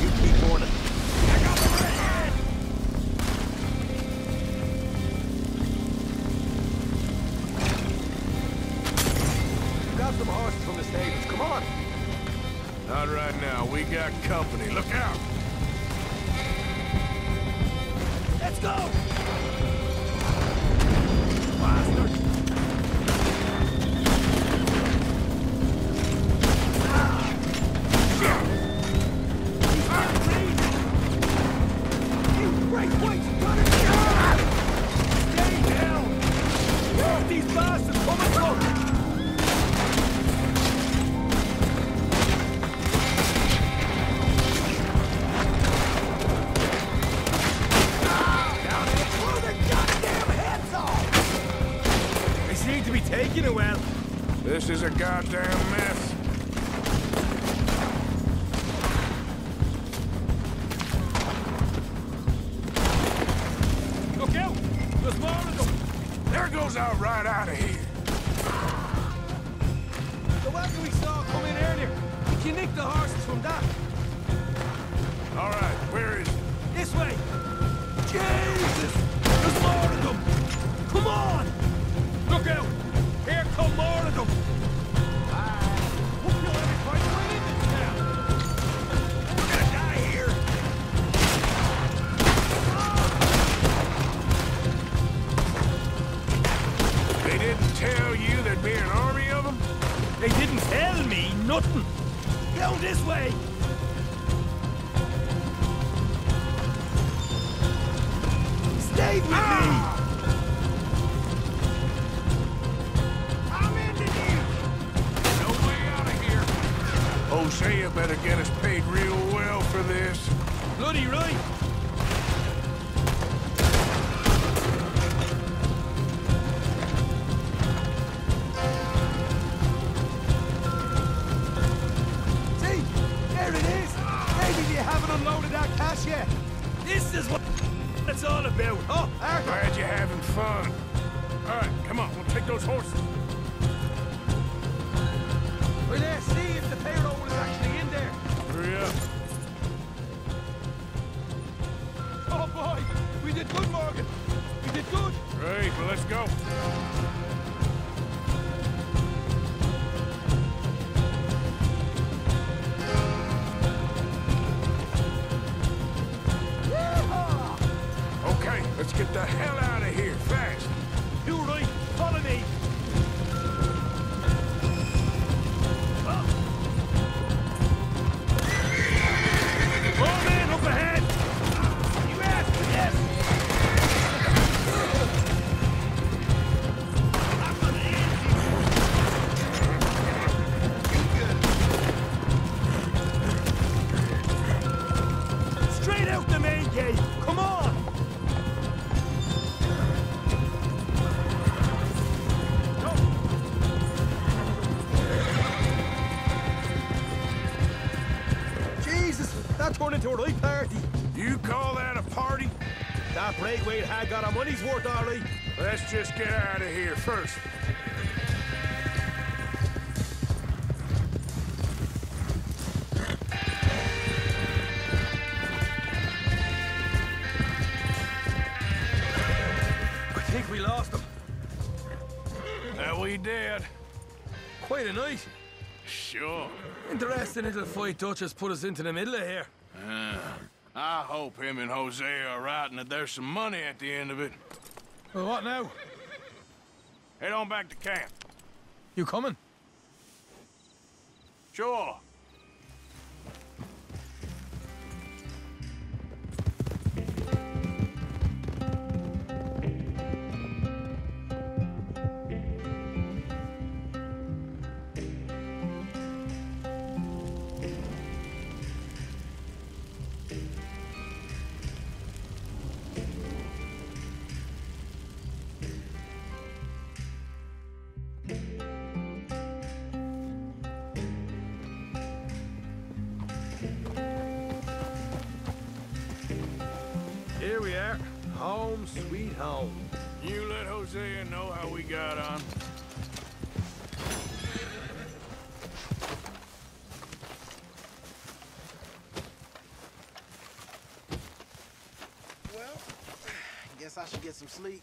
You keep burning. Grab some horses from the stables. Come on. Not right now. We got company. Look out! Right party. You call that a party? That Braithwaite had got a money's worth, all right. Let's just get out of here first. I think we lost them. That we did. Quite a night. Sure. Interesting little fight Dutch has put us into the middle of here. I hope him and Hosea are right and that there's some money at the end of it. Well, what now? Head on back to camp. You coming? Home sweet home. You let Hosea know how we got on. Well, guess I should get some sleep.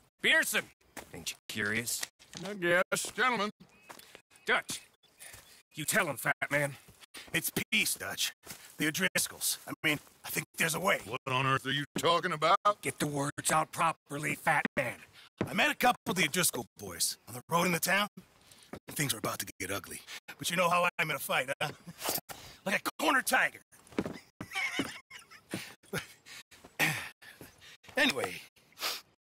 Pearson! Ain't you curious? I guess. Gentlemen. Dutch, you tell him, fat man. It's peace, Dutch. The O'Driscolls. I mean, I think there's a way. What on earth are you talking about? Get the words out properly, fat man. I met a couple of the O'Driscoll boys on the road in the town. Things were about to get ugly. But you know how I'm in a fight, huh? Like a corner tiger. anyway,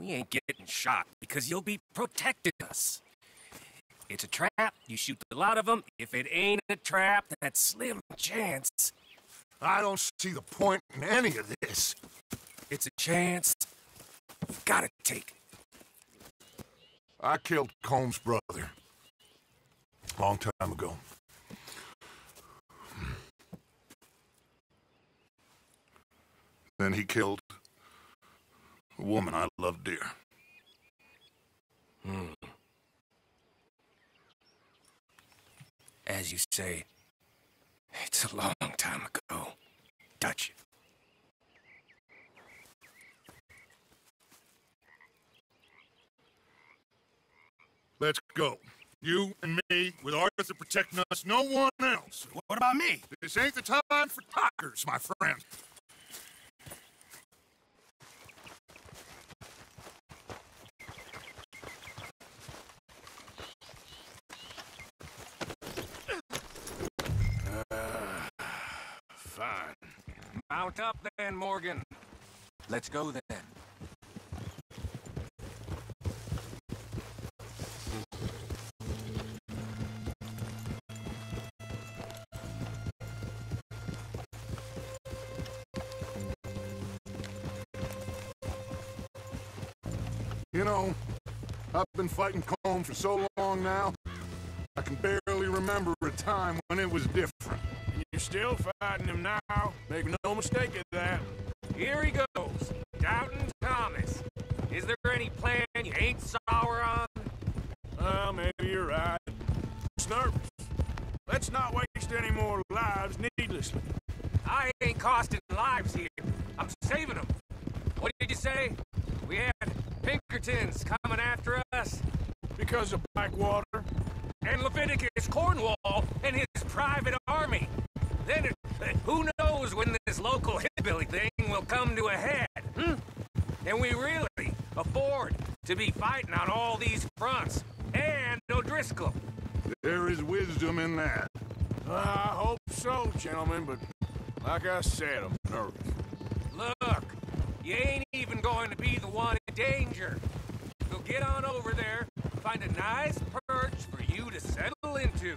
We ain't getting shot because you'll be protecting us. It's a trap. You shoot the lot of them. If it ain't a trap, that's slim chance. I don't see the point in any of this. It's a chance. You've got to take it. I killed Colm's brother. Long time ago. Then he killed a woman I loved dear. Hmm. As you say, it's a long time ago. Dutch. Let's go. You and me, with Arthur protecting us, no one else. What about me? This ain't the time for talkers, my friend. Fine. Mount up then, Morgan. Let's go then. You know, I've been fighting Colm for so long now, I can barely remember a time when it was different. You're still fighting him now. Make no mistake of that. Here he goes. Doubting Thomas. Is there any plan you ain't sour on? Well, maybe you're right. Just nervous. Let's not waste any more lives needlessly. I ain't costing lives here. I'm saving them. What did you say? We had Pinkertons coming after us? Because of Blackwater? And Leviticus Cornwall and his private army. Then, uh, who knows when this local hillbilly thing will come to a head, hmm? And we really afford to be fighting on all these fronts. And O'Driscoll. There is wisdom in that. I hope so, gentlemen, but like I said, I'm nervous. Look, you ain't even going to be the one in danger. So get on over there, find a nice perch for you to settle into.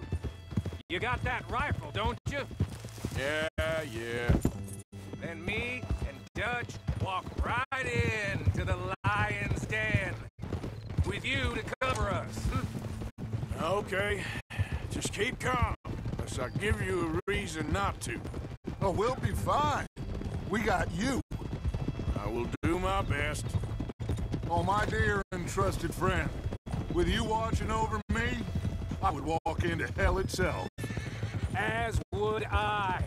You got that rifle, don't you? Yeah, yeah. Then me and Dutch walk right in to the lion's den. With you to cover us. Hmm? Okay. Just keep calm, unless I give you a reason not to. Oh, we'll be fine. We got you. I will do my best. Oh, my dear and trusted friend. With you watching over me, I would walk into hell itself. As would I.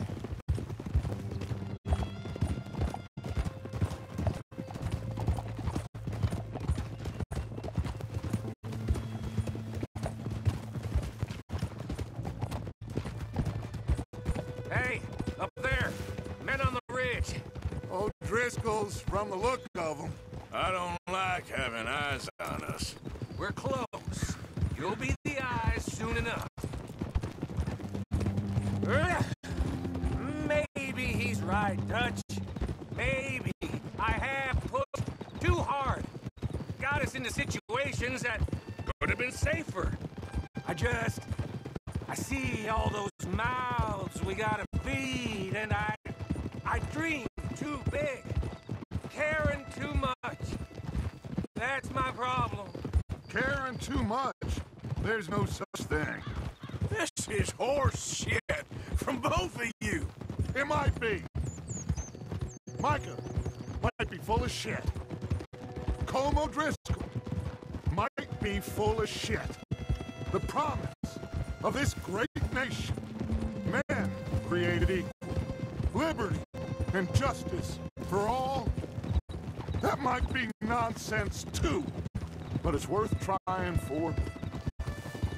Hey, up there! Men on the ridge! O'Driscoll's from the look of them. I don't like having it's worth trying for.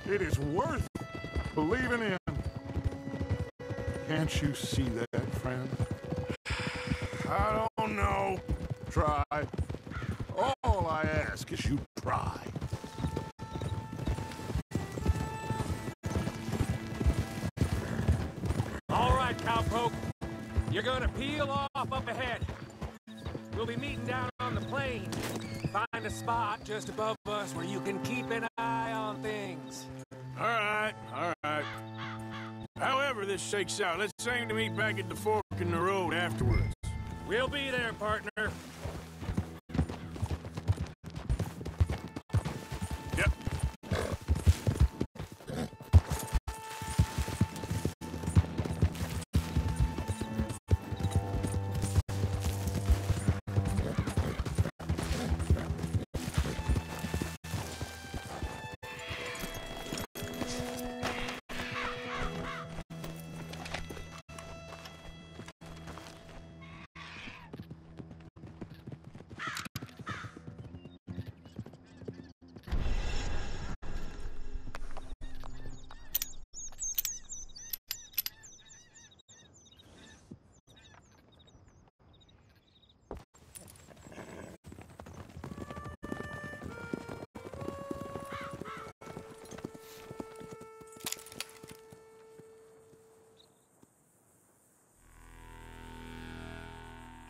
It is worth believing in. Can't you see that, shakes out, let's aim to meet back at the fork in the road afterwards. We'll be there, partner.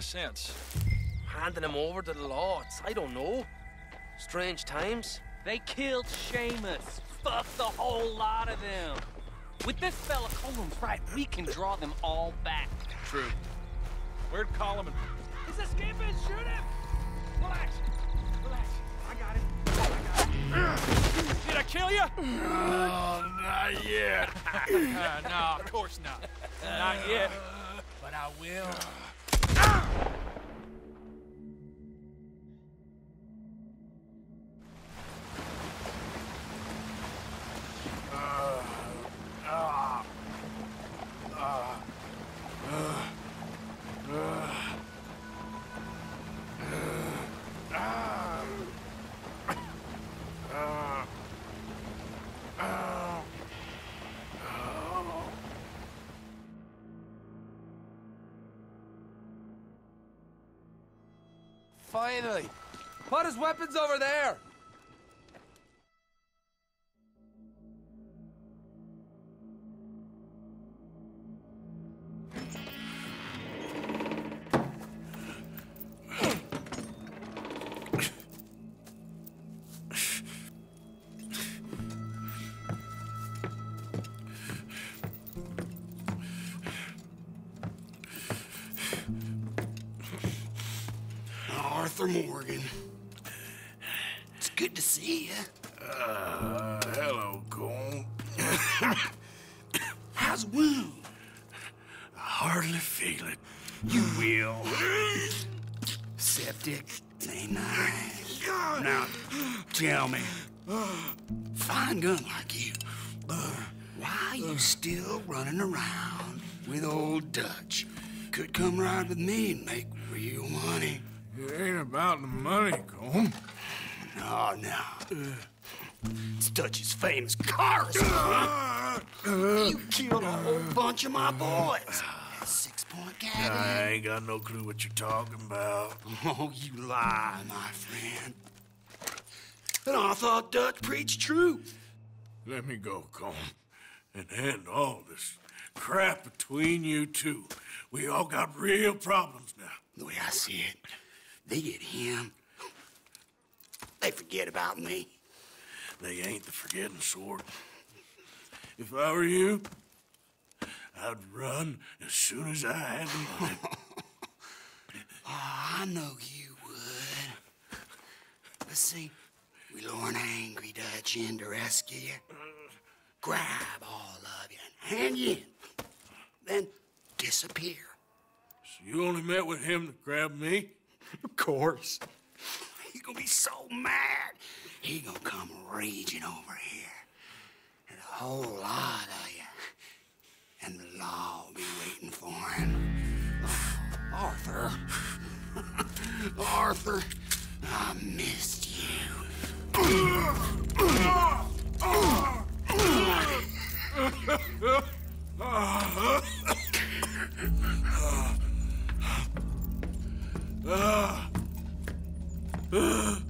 Colm's got a sense. Handing him over to the lords. I don't know. Strange times. They killed Seamus. Fuck the whole lot of them. With this fella Colm's right, we can draw them all back. True. Where'd Colum and... He's escaping. Shoot him. Relax. Relax. I got him. I got him. Did I kill you? Oh, not yet. uh, no, of course not. Not yet. But I will. His weapons over there. Could come ride with me and make real money. It ain't about the money, Cole. No, oh, no. It's Dutch's famous car. You killed a whole bunch of my boys. Six point cabin. I ain't got no clue what you're talking about. Oh, you lie, my friend. And I thought Dutch preached truth. Let me go, Cole. And end all this crap between you two. We all got real problems now. The way I see it, they get him. They forget about me. They ain't the forgetting sort. If I were you, I'd run as soon as I had the money. Oh, I know you would. But see, we lure an angry Dutch in to rescue you. Grab all of you and hand you in. Then disappear. So you only met with him to grab me? Of course. He gonna be so mad. He gonna come raging over here. And a whole lot of you. And the law will be waiting for him. Oh, Arthur. Arthur, I missed you. Shut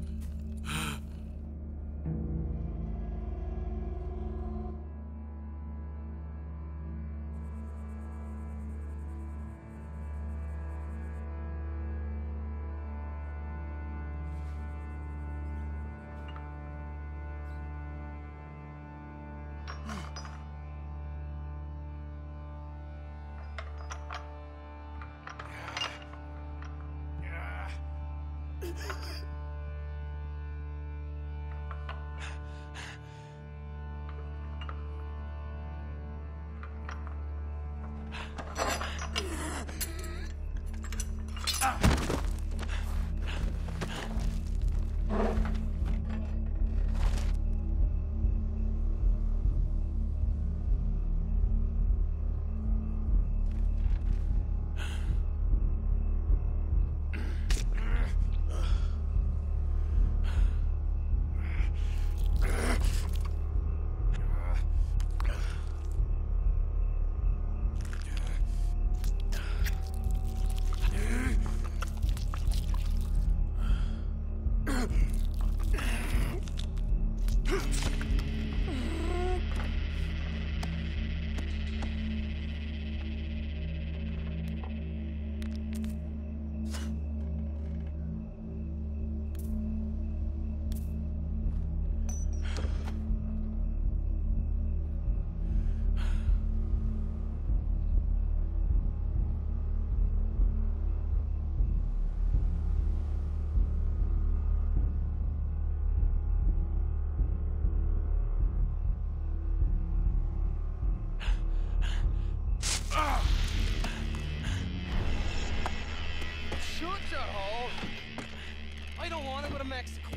don't want to go to Mexico.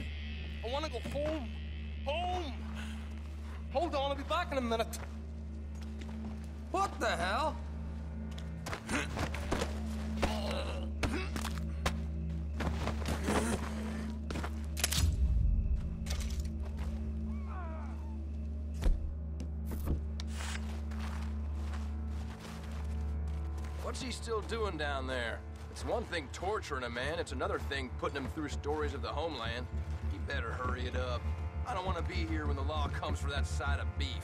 I want to go home. Home. Hold on, I'll be back in a minute. What the hell? What's he still doing down there? It's one thing torturing a man, it's another thing putting him through stories of the homeland. He better hurry it up. I don't want to be here when the law comes for that side of beef.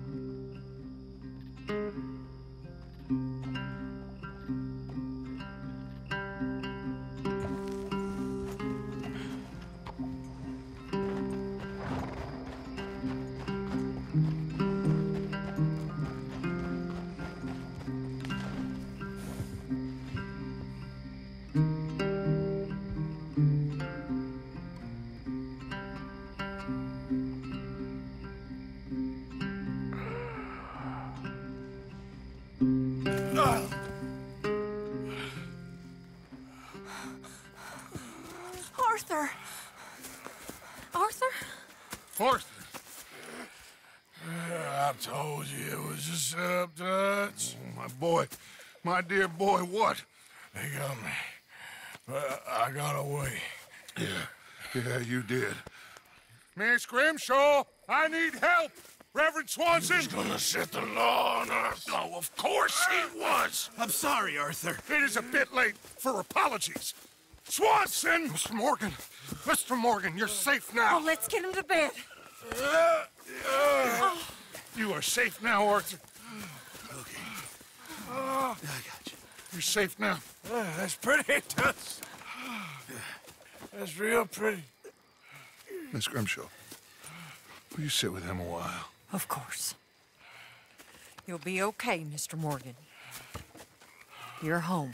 my dear boy, what? They got me. But I got away. Yeah, yeah, you did. Miss Grimshaw, I need help. Reverend Swanson. He's gonna set the law on us. Oh, of course he was. I'm sorry, Arthur. It is a bit late for apologies. Swanson! Mr. Morgan, Mr. Morgan, you're safe now. Oh, let's get him to bed. Uh, uh, You are safe now, Arthur. Okay. I got you. You're safe now. Oh, that's pretty, Tuts. That's real pretty. Miss Grimshaw, will you sit with him a while? Of course. You'll be okay, Mr. Morgan. You're home.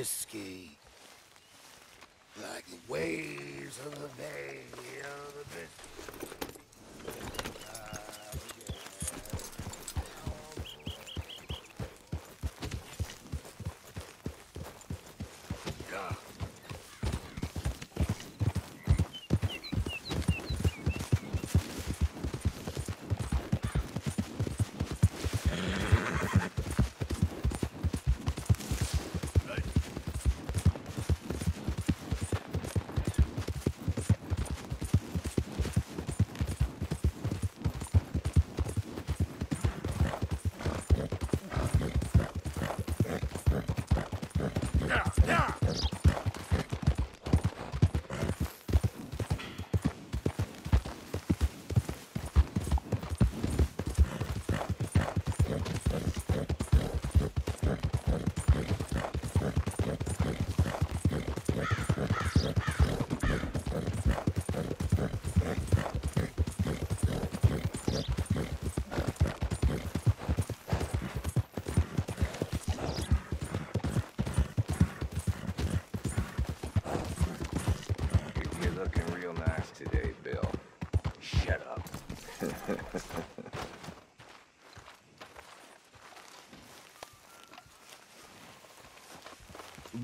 whiskey. Like the waves of the bay of the. You're looking real nice today, Bill. Shut up.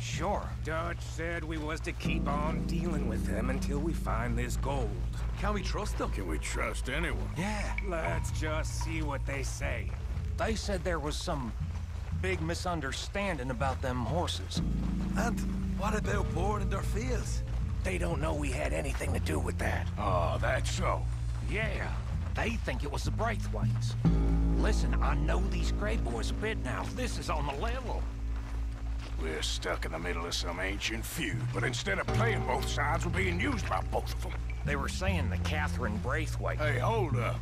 Sure. Dutch said we was to keep on dealing with them until we find this gold. Can we trust them? Can we trust anyone? Yeah. Let's just see what they say. They said there was some big misunderstanding about them horses. And what about boarding their fields? They don't know we had anything to do with that. Oh, that's so. Yeah, they think it was the Braithwaites. Listen, I know these Gray boys a bit now. This is on the level. We're stuck in the middle of some ancient feud, but instead of playing both sides, we're being used by both of them. They were saying the Catherine Braithwaite. Hey, hold up.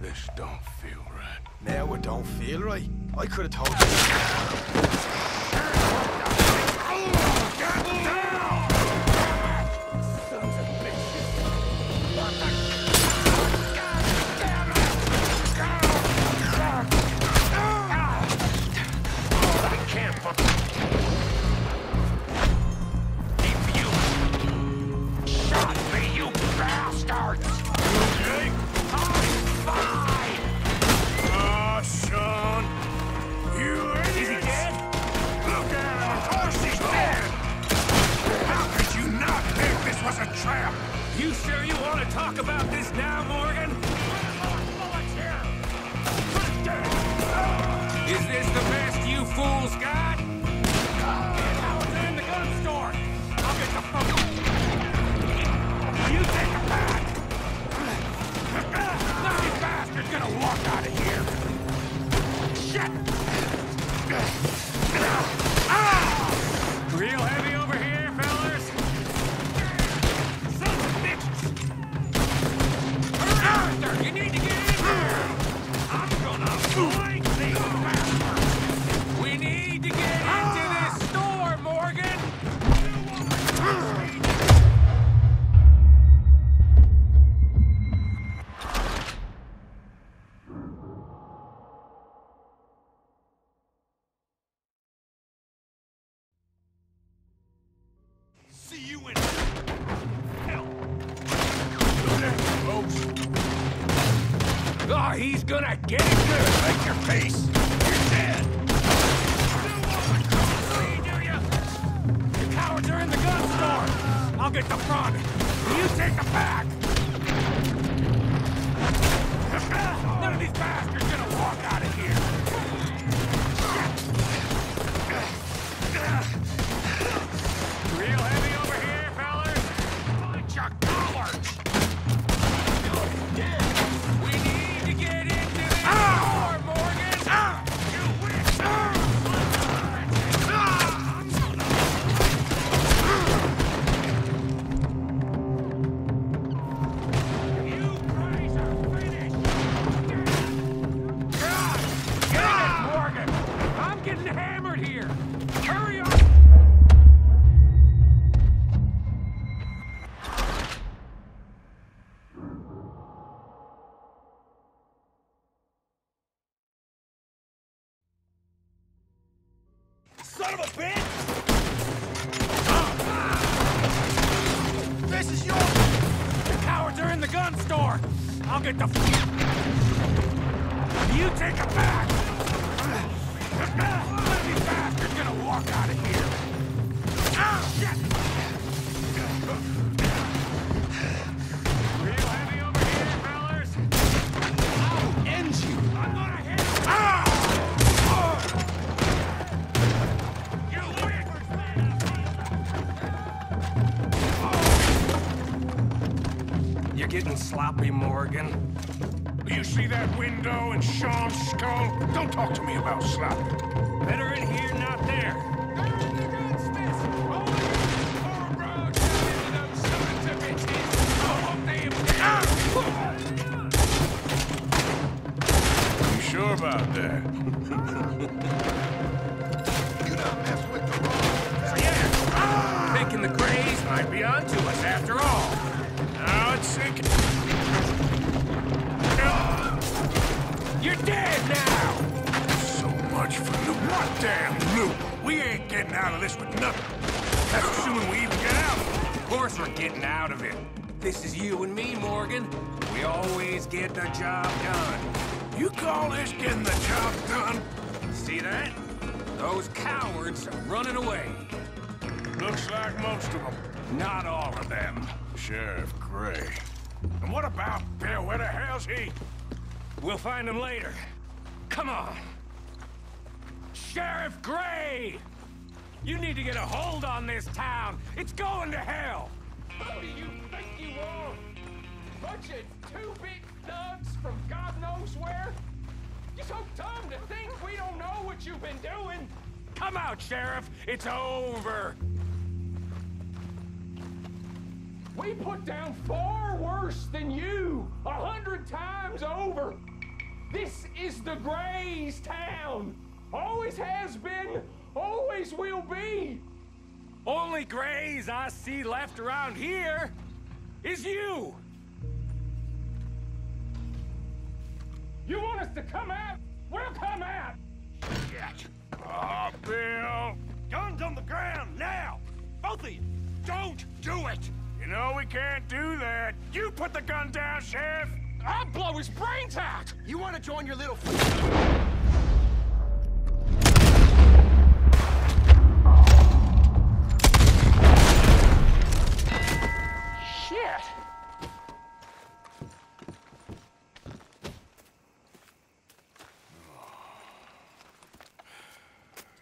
This don't feel right. Now it don't feel right. I could have told you. Oh, he's gonna get it good. Make your peace. You're dead. The cowards are in the gun store. I'll get the front. You take the back. None of these bastards gonna walk out of here. Real heavy getting Morgan. You see that window and Sean's skull? Don't talk to me about slap. Two-bit thugs from God knows where? You're so dumb to think we don't know what you've been doing. Come out, Sheriff. It's over. We put down far worse than you, a hundred times over. This is the Grays town. Always has been, always will be. Only Grays I see left around here is you. You want us to come out? We'll come out. Shit. Oh, Bill. Guns on the ground, now! Both of you! Don't do it! You know we can't do that. You put the gun down, Sheriff. I'll blow his brains out! You want to join your little... Shit!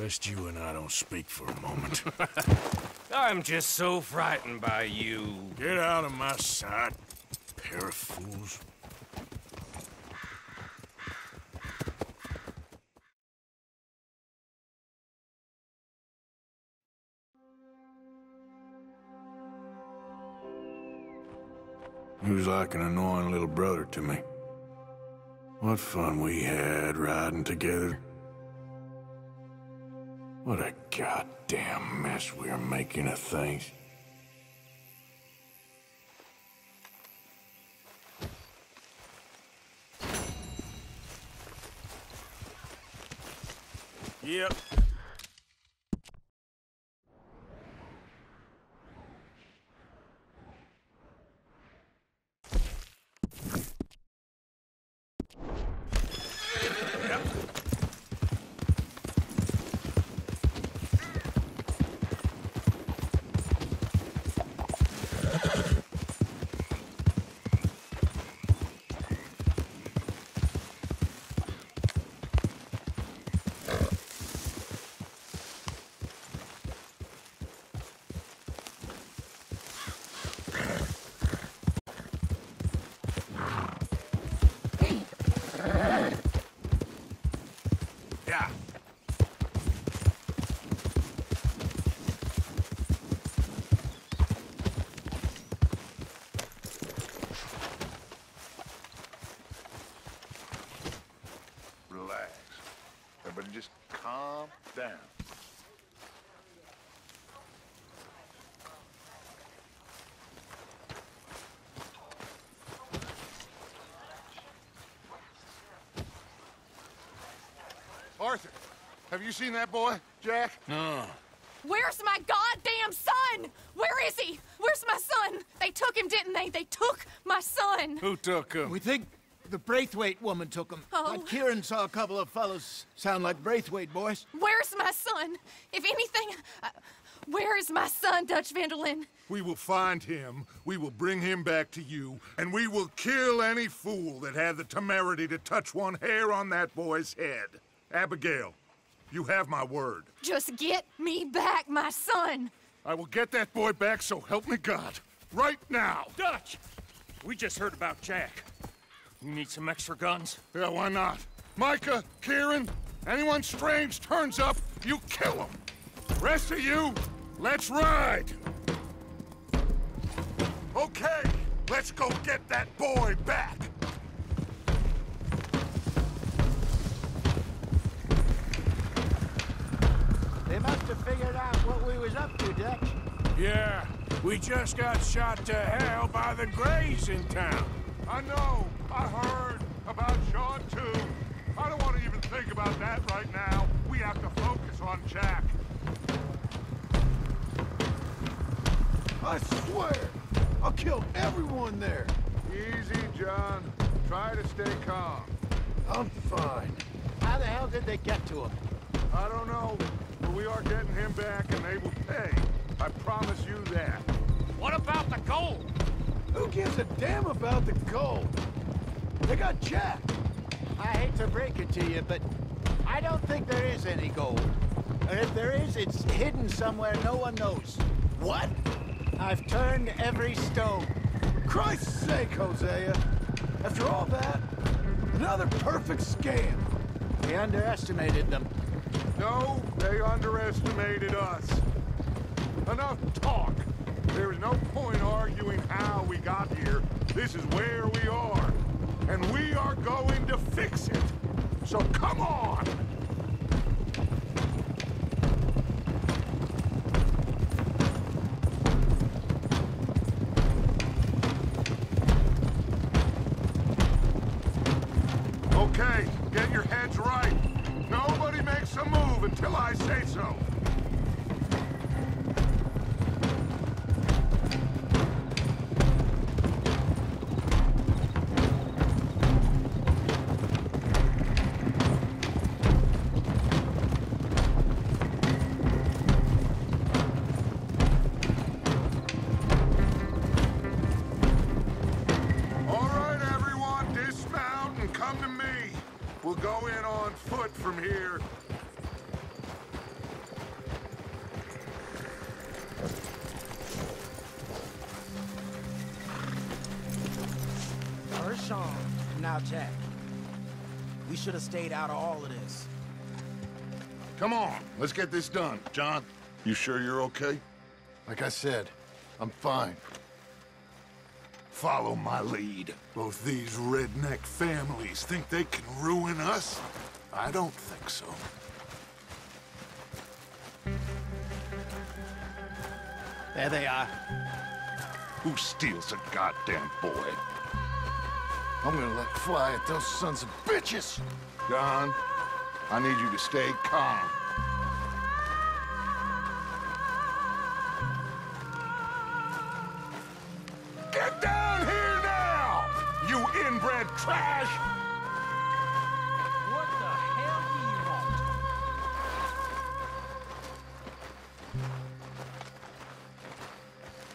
best you and I don't speak for a moment. I'm just so frightened by you. Get out of my sight, pair of fools. He was like an annoying little brother to me. What fun we had riding together. What a goddamn mess we are making of things. Yep. Yeah. Relax. Everybody just calm down. Arthur, have you seen that boy, Jack? No. Where's my goddamn son? Where is he? Where's my son? They took him, didn't they? They took my son. Who took him? We think the Braithwaite woman took him. Oh. But Kieran saw a couple of fellows sound like Braithwaite boys. Where's my son? If anything, uh, where is my son, Dutch van der Linde? We will find him, we will bring him back to you, and we will kill any fool that had the temerity to touch one hair on that boy's head. Abigail, you have my word. Just get me back, my son. I will get that boy back, so help me God. Right now. Dutch! We just heard about Jack. You need some extra guns? Yeah, why not? Micah, Kieran, anyone strange turns up, you kill them. Rest of you, let's ride. Okay, let's go get that boy back. Up to, Dutch. Yeah, we just got shot to hell by the Grays in town. I know, I heard about Sean too. I don't want to even think about that right now. We have to focus on Jack. I swear, I'll kill everyone there. Easy, John. Try to stay calm. I'm fine. How the hell did they get to him? I don't know, but we are getting him back and they will pay. I promise you that. What about the gold? Who gives a damn about the gold? They got Jack. I hate to break it to you, but I don't think there is any gold. And if there is, it's hidden somewhere no one knows. What? I've turned every stone. Christ's sake, Hosea. After all that, another perfect scam. We underestimated them. No, they underestimated us. Enough talk. There is no point arguing how we got here. This is where we are. And we are going to fix it. So come on! Let's get this done. John, you sure you're okay? Like I said, I'm fine. Follow my lead. Both these redneck families think they can ruin us? I don't think so. There they are. Who steals a goddamn boy? I'm gonna let fly at those sons of bitches! John, I need you to stay calm.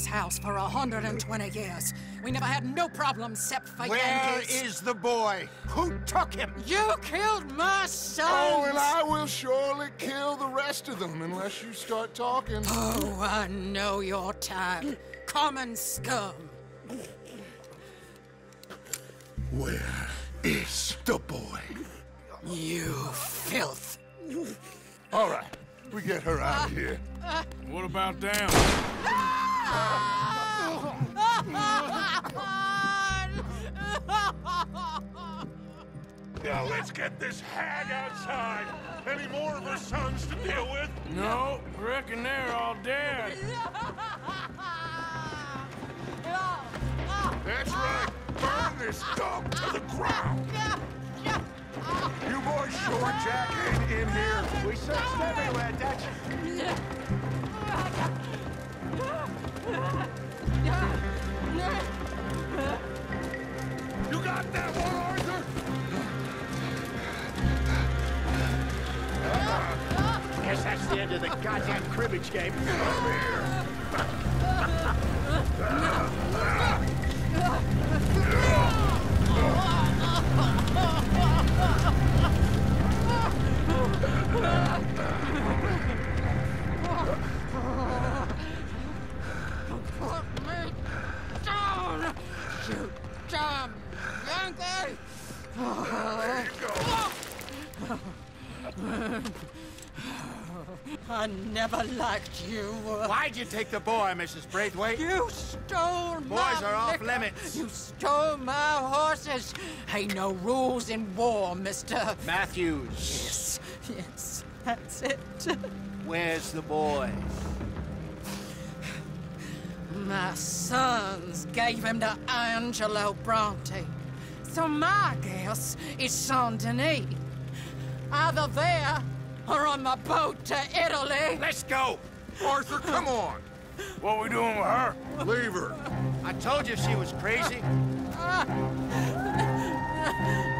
this house for 120 years. We never had no problems except for Where Yankees. is the boy? Who took him? You killed my son! Oh, and I will surely kill the rest of them unless you start talking. Oh, I know your type. Common scum. Where is the boy? You filth. All right, we get her out of here. What about them? Now let's get this hag outside. Any more of her sons to deal with? No, reckon they're all dead. That's right. Burn this dog to the ground. You boys sure Jack in here. We searched everywhere, Dutch. You got that one, Arthur? Guess that's the end of the goddamn cribbage game. Put me down! You I never liked you. Why'd you take the boy, Mrs. Braithwaite? You stole my Boys are off liquor. limits. You stole my horses. Ain't no rules in war, mister. Matthews. Yes, yes, that's it. Where's the boy? My sons gave him to Angelo Bronte. So my guess is Saint Denis. Either there or on the boat to Italy. Let's go. Arthur, come on. What are we doing with her? Leave her. I told you she was crazy.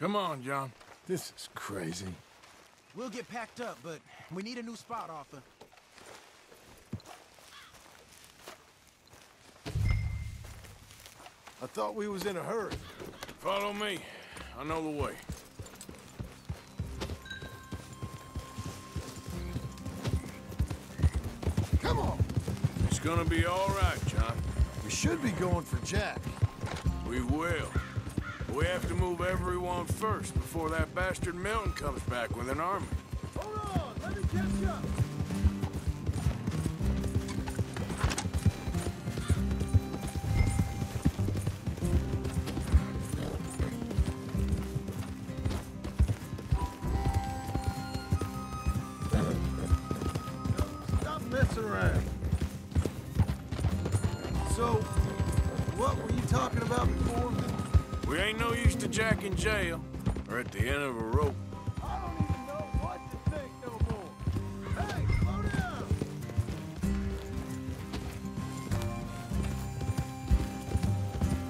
Come on, John. This is crazy. We'll get packed up, but we need a new spot, Arthur. I thought we was in a hurry. Follow me. I know the way. Come on! It's gonna be all right, John. We should be going for Jack. We will. We have to move everyone first before that bastard Milton comes back with an army. Hold on, let me catch up. Jail, or at the end of a rope. I don't even know what to think no more. Hey, slow down!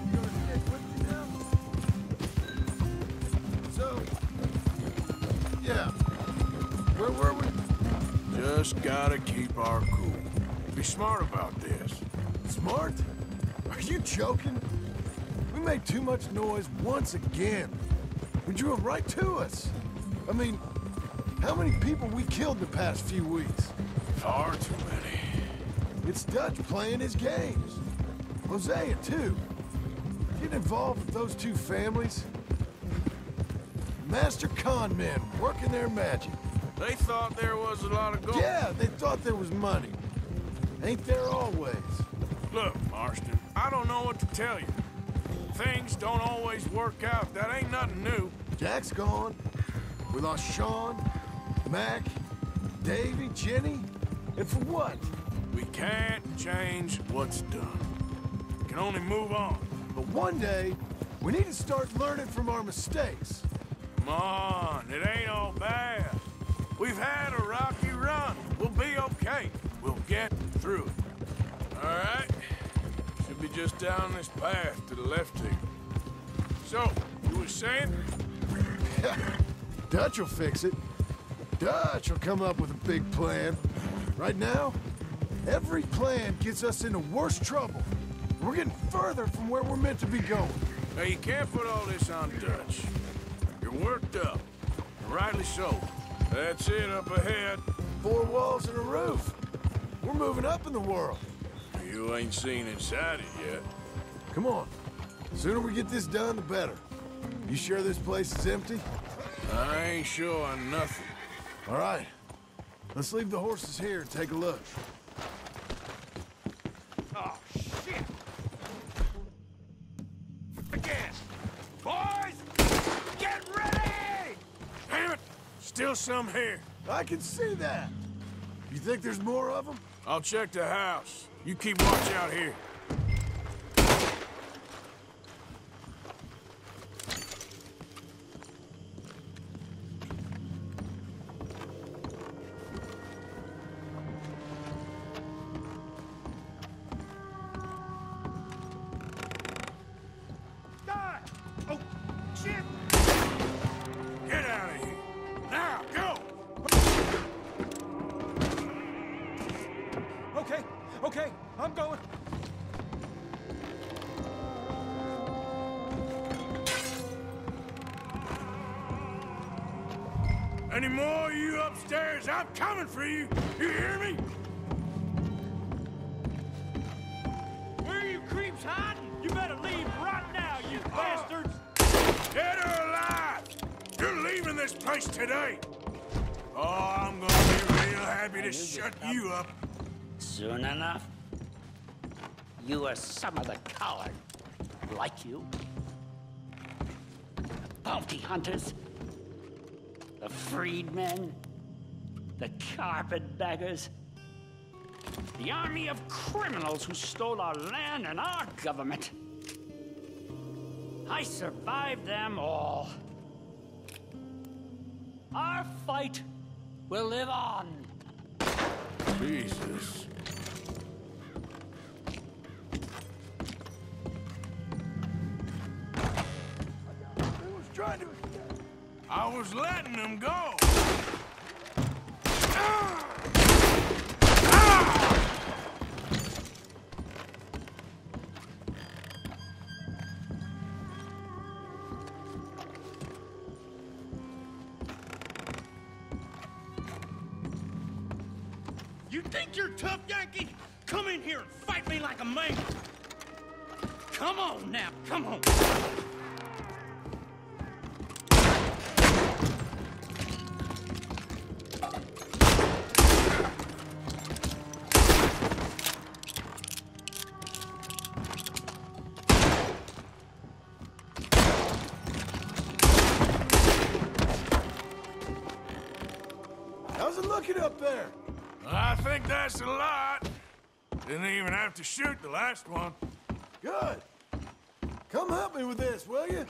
You gonna stick with me now? So, yeah. Where were we? Just gotta keep our cool. Be smart about this. Smart? Are you joking? We made too much noise once again. We drew right to us. I mean, how many people we killed the past few weeks? Far too many. It's Dutch playing his games. Hosea, too. Getting involved with those two families. Master con men working their magic. They thought there was a lot of gold. Yeah, they thought there was money. Ain't there always? Look, Marston, I don't know what to tell you. Things don't always work out. That ain't nothing new. Jack's gone. We lost Sean, Mac, Davy, Jenny. And for what? We can't change what's done. We can only move on. But one day, we need to start learning from our mistakes. Come on, it ain't all bad. We've had a rocky run. We'll be okay. We'll get through it. All right? Should be just down this path the left here. So, you were saying? Dutch will fix it. Dutch will come up with a big plan. Right now, every plan gets us into worse trouble. We're getting further from where we're meant to be going. Now, you can't put all this on Dutch. You're worked up. Rightly so. That's it up ahead. Four walls and a roof. We're moving up in the world. You ain't seen inside it yet. Come on. The sooner we get this done, the better. You sure this place is empty? I ain't sure on nothing. All right. Let's leave the horses here and take a look. Oh, shit! Again! Boys! Get ready! Damn it! Still some here. I can see that. You think there's more of them? I'll check the house. You keep watch out here. Upstairs? I'm coming for you. You hear me? Where are you creeps hiding? You better leave right now, you oh. bastards! Dead or alive! You're leaving this place today. Oh, I'm gonna be real happy to shut you up. Soon enough, you are some of the coward, like you. The bounty hunters, the freedmen, the carpetbaggers, the army of criminals who stole our land and our government. I survived them all. Our fight will live on. Jesus. Who's trying to... I was letting them go. Tough, Yankee? Come in here and fight me like a man! Come on now, come on! Last one. Good. Come help me with this, will you?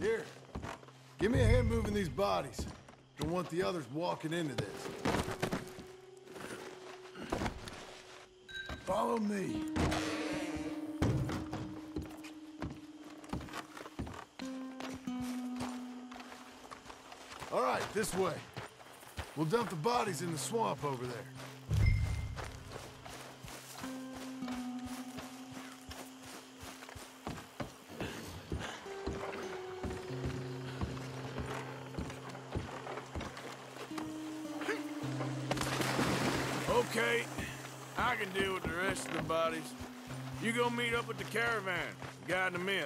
Here. Give me a hand moving these bodies. Don't want the others walking into this. Follow me. This way. We'll dump the bodies in the swamp over there. Okay, I can deal with the rest of the bodies. You go meet up with the caravan, guide them in.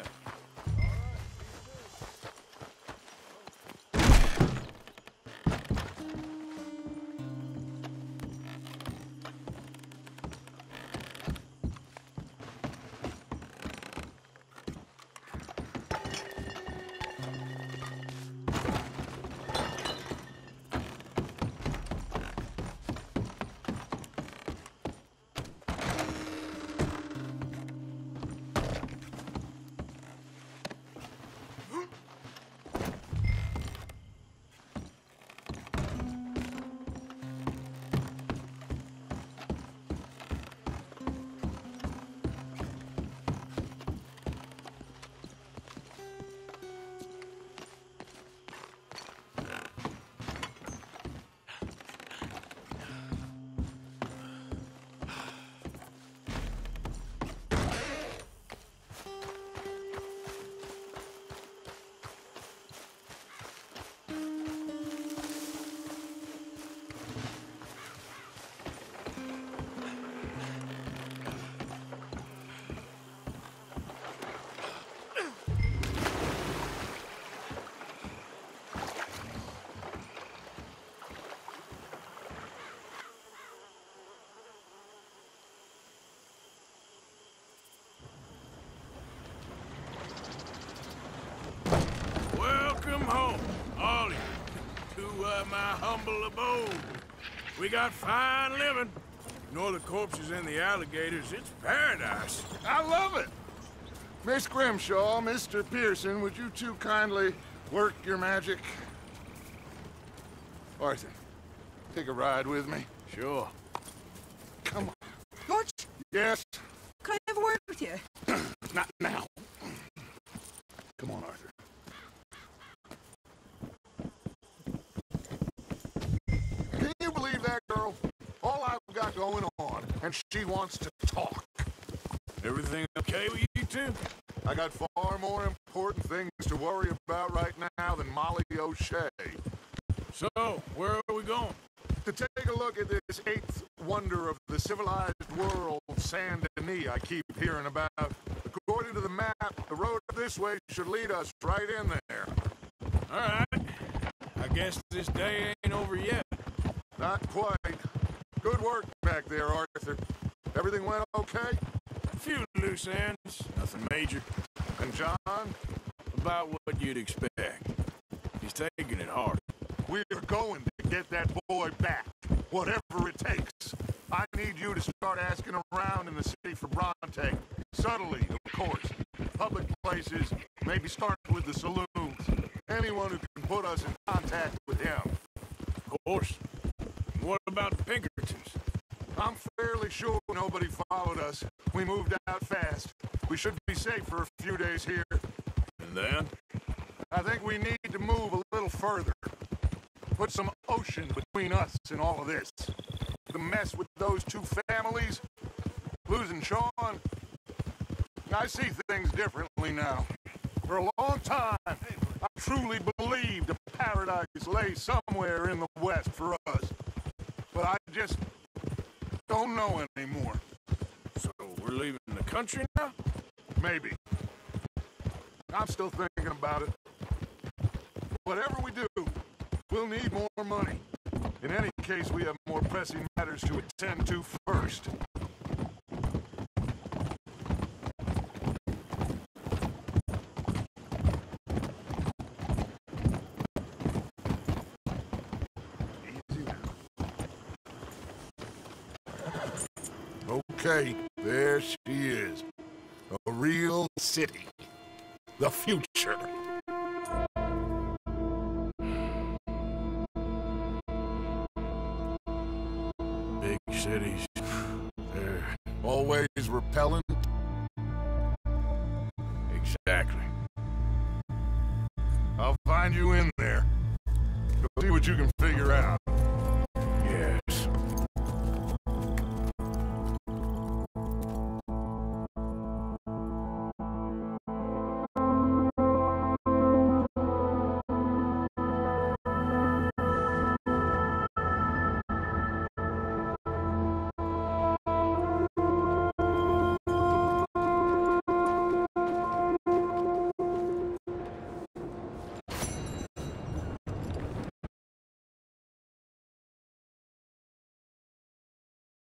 Uh, my humble abode. We got fine living. Ignore the corpses and the alligators, it's paradise. I love it. Miss Grimshaw, Mr. Pearson, would you two kindly work your magic? Arthur, take a ride with me. Sure. Come on. George, Yes? can I have a word with you? Not now. Come on, Arthur. Can you believe that girl? All I've got going on, and she wants to talk. Everything okay with you two? I got far more important things to worry about right now than Molly O'Shea. So, where are we going? To take a look at this eighth wonder of the civilized world, Saint Denis, I keep hearing about. According to the map, the road this way should lead us right in there. All right. I guess this day ain't over yet. Not quite. Good work back there, Arthur. Everything went okay? A few loose ends, nothing major. And John? About what you'd expect. He's taking it hard. We are going to get that boy back, whatever it takes. I need you to start asking around in the city for Bronte. Subtly, of course. Public places, maybe start with the saloons. Anyone who can put us in contact with him. Of course. What about the Pinkertons? I'm fairly sure nobody followed us. We moved out fast. We should be safe for a few days here. And then? I think we need to move a little further. Put some ocean between us and all of this. The mess with those two families, losing Sean. I see things differently now. For a long time, I truly believed a paradise lay somewhere in the west for us. But I just don't know anymore. So we're leaving the country now? Maybe. I'm still thinking about it. Whatever we do, we'll need more money. In any case, we have more pressing matters to attend to first. Okay, there she is. A real city. The future. Big cities. They're Always repellent. exactly. I'll find you in there. Go see what you can figure out.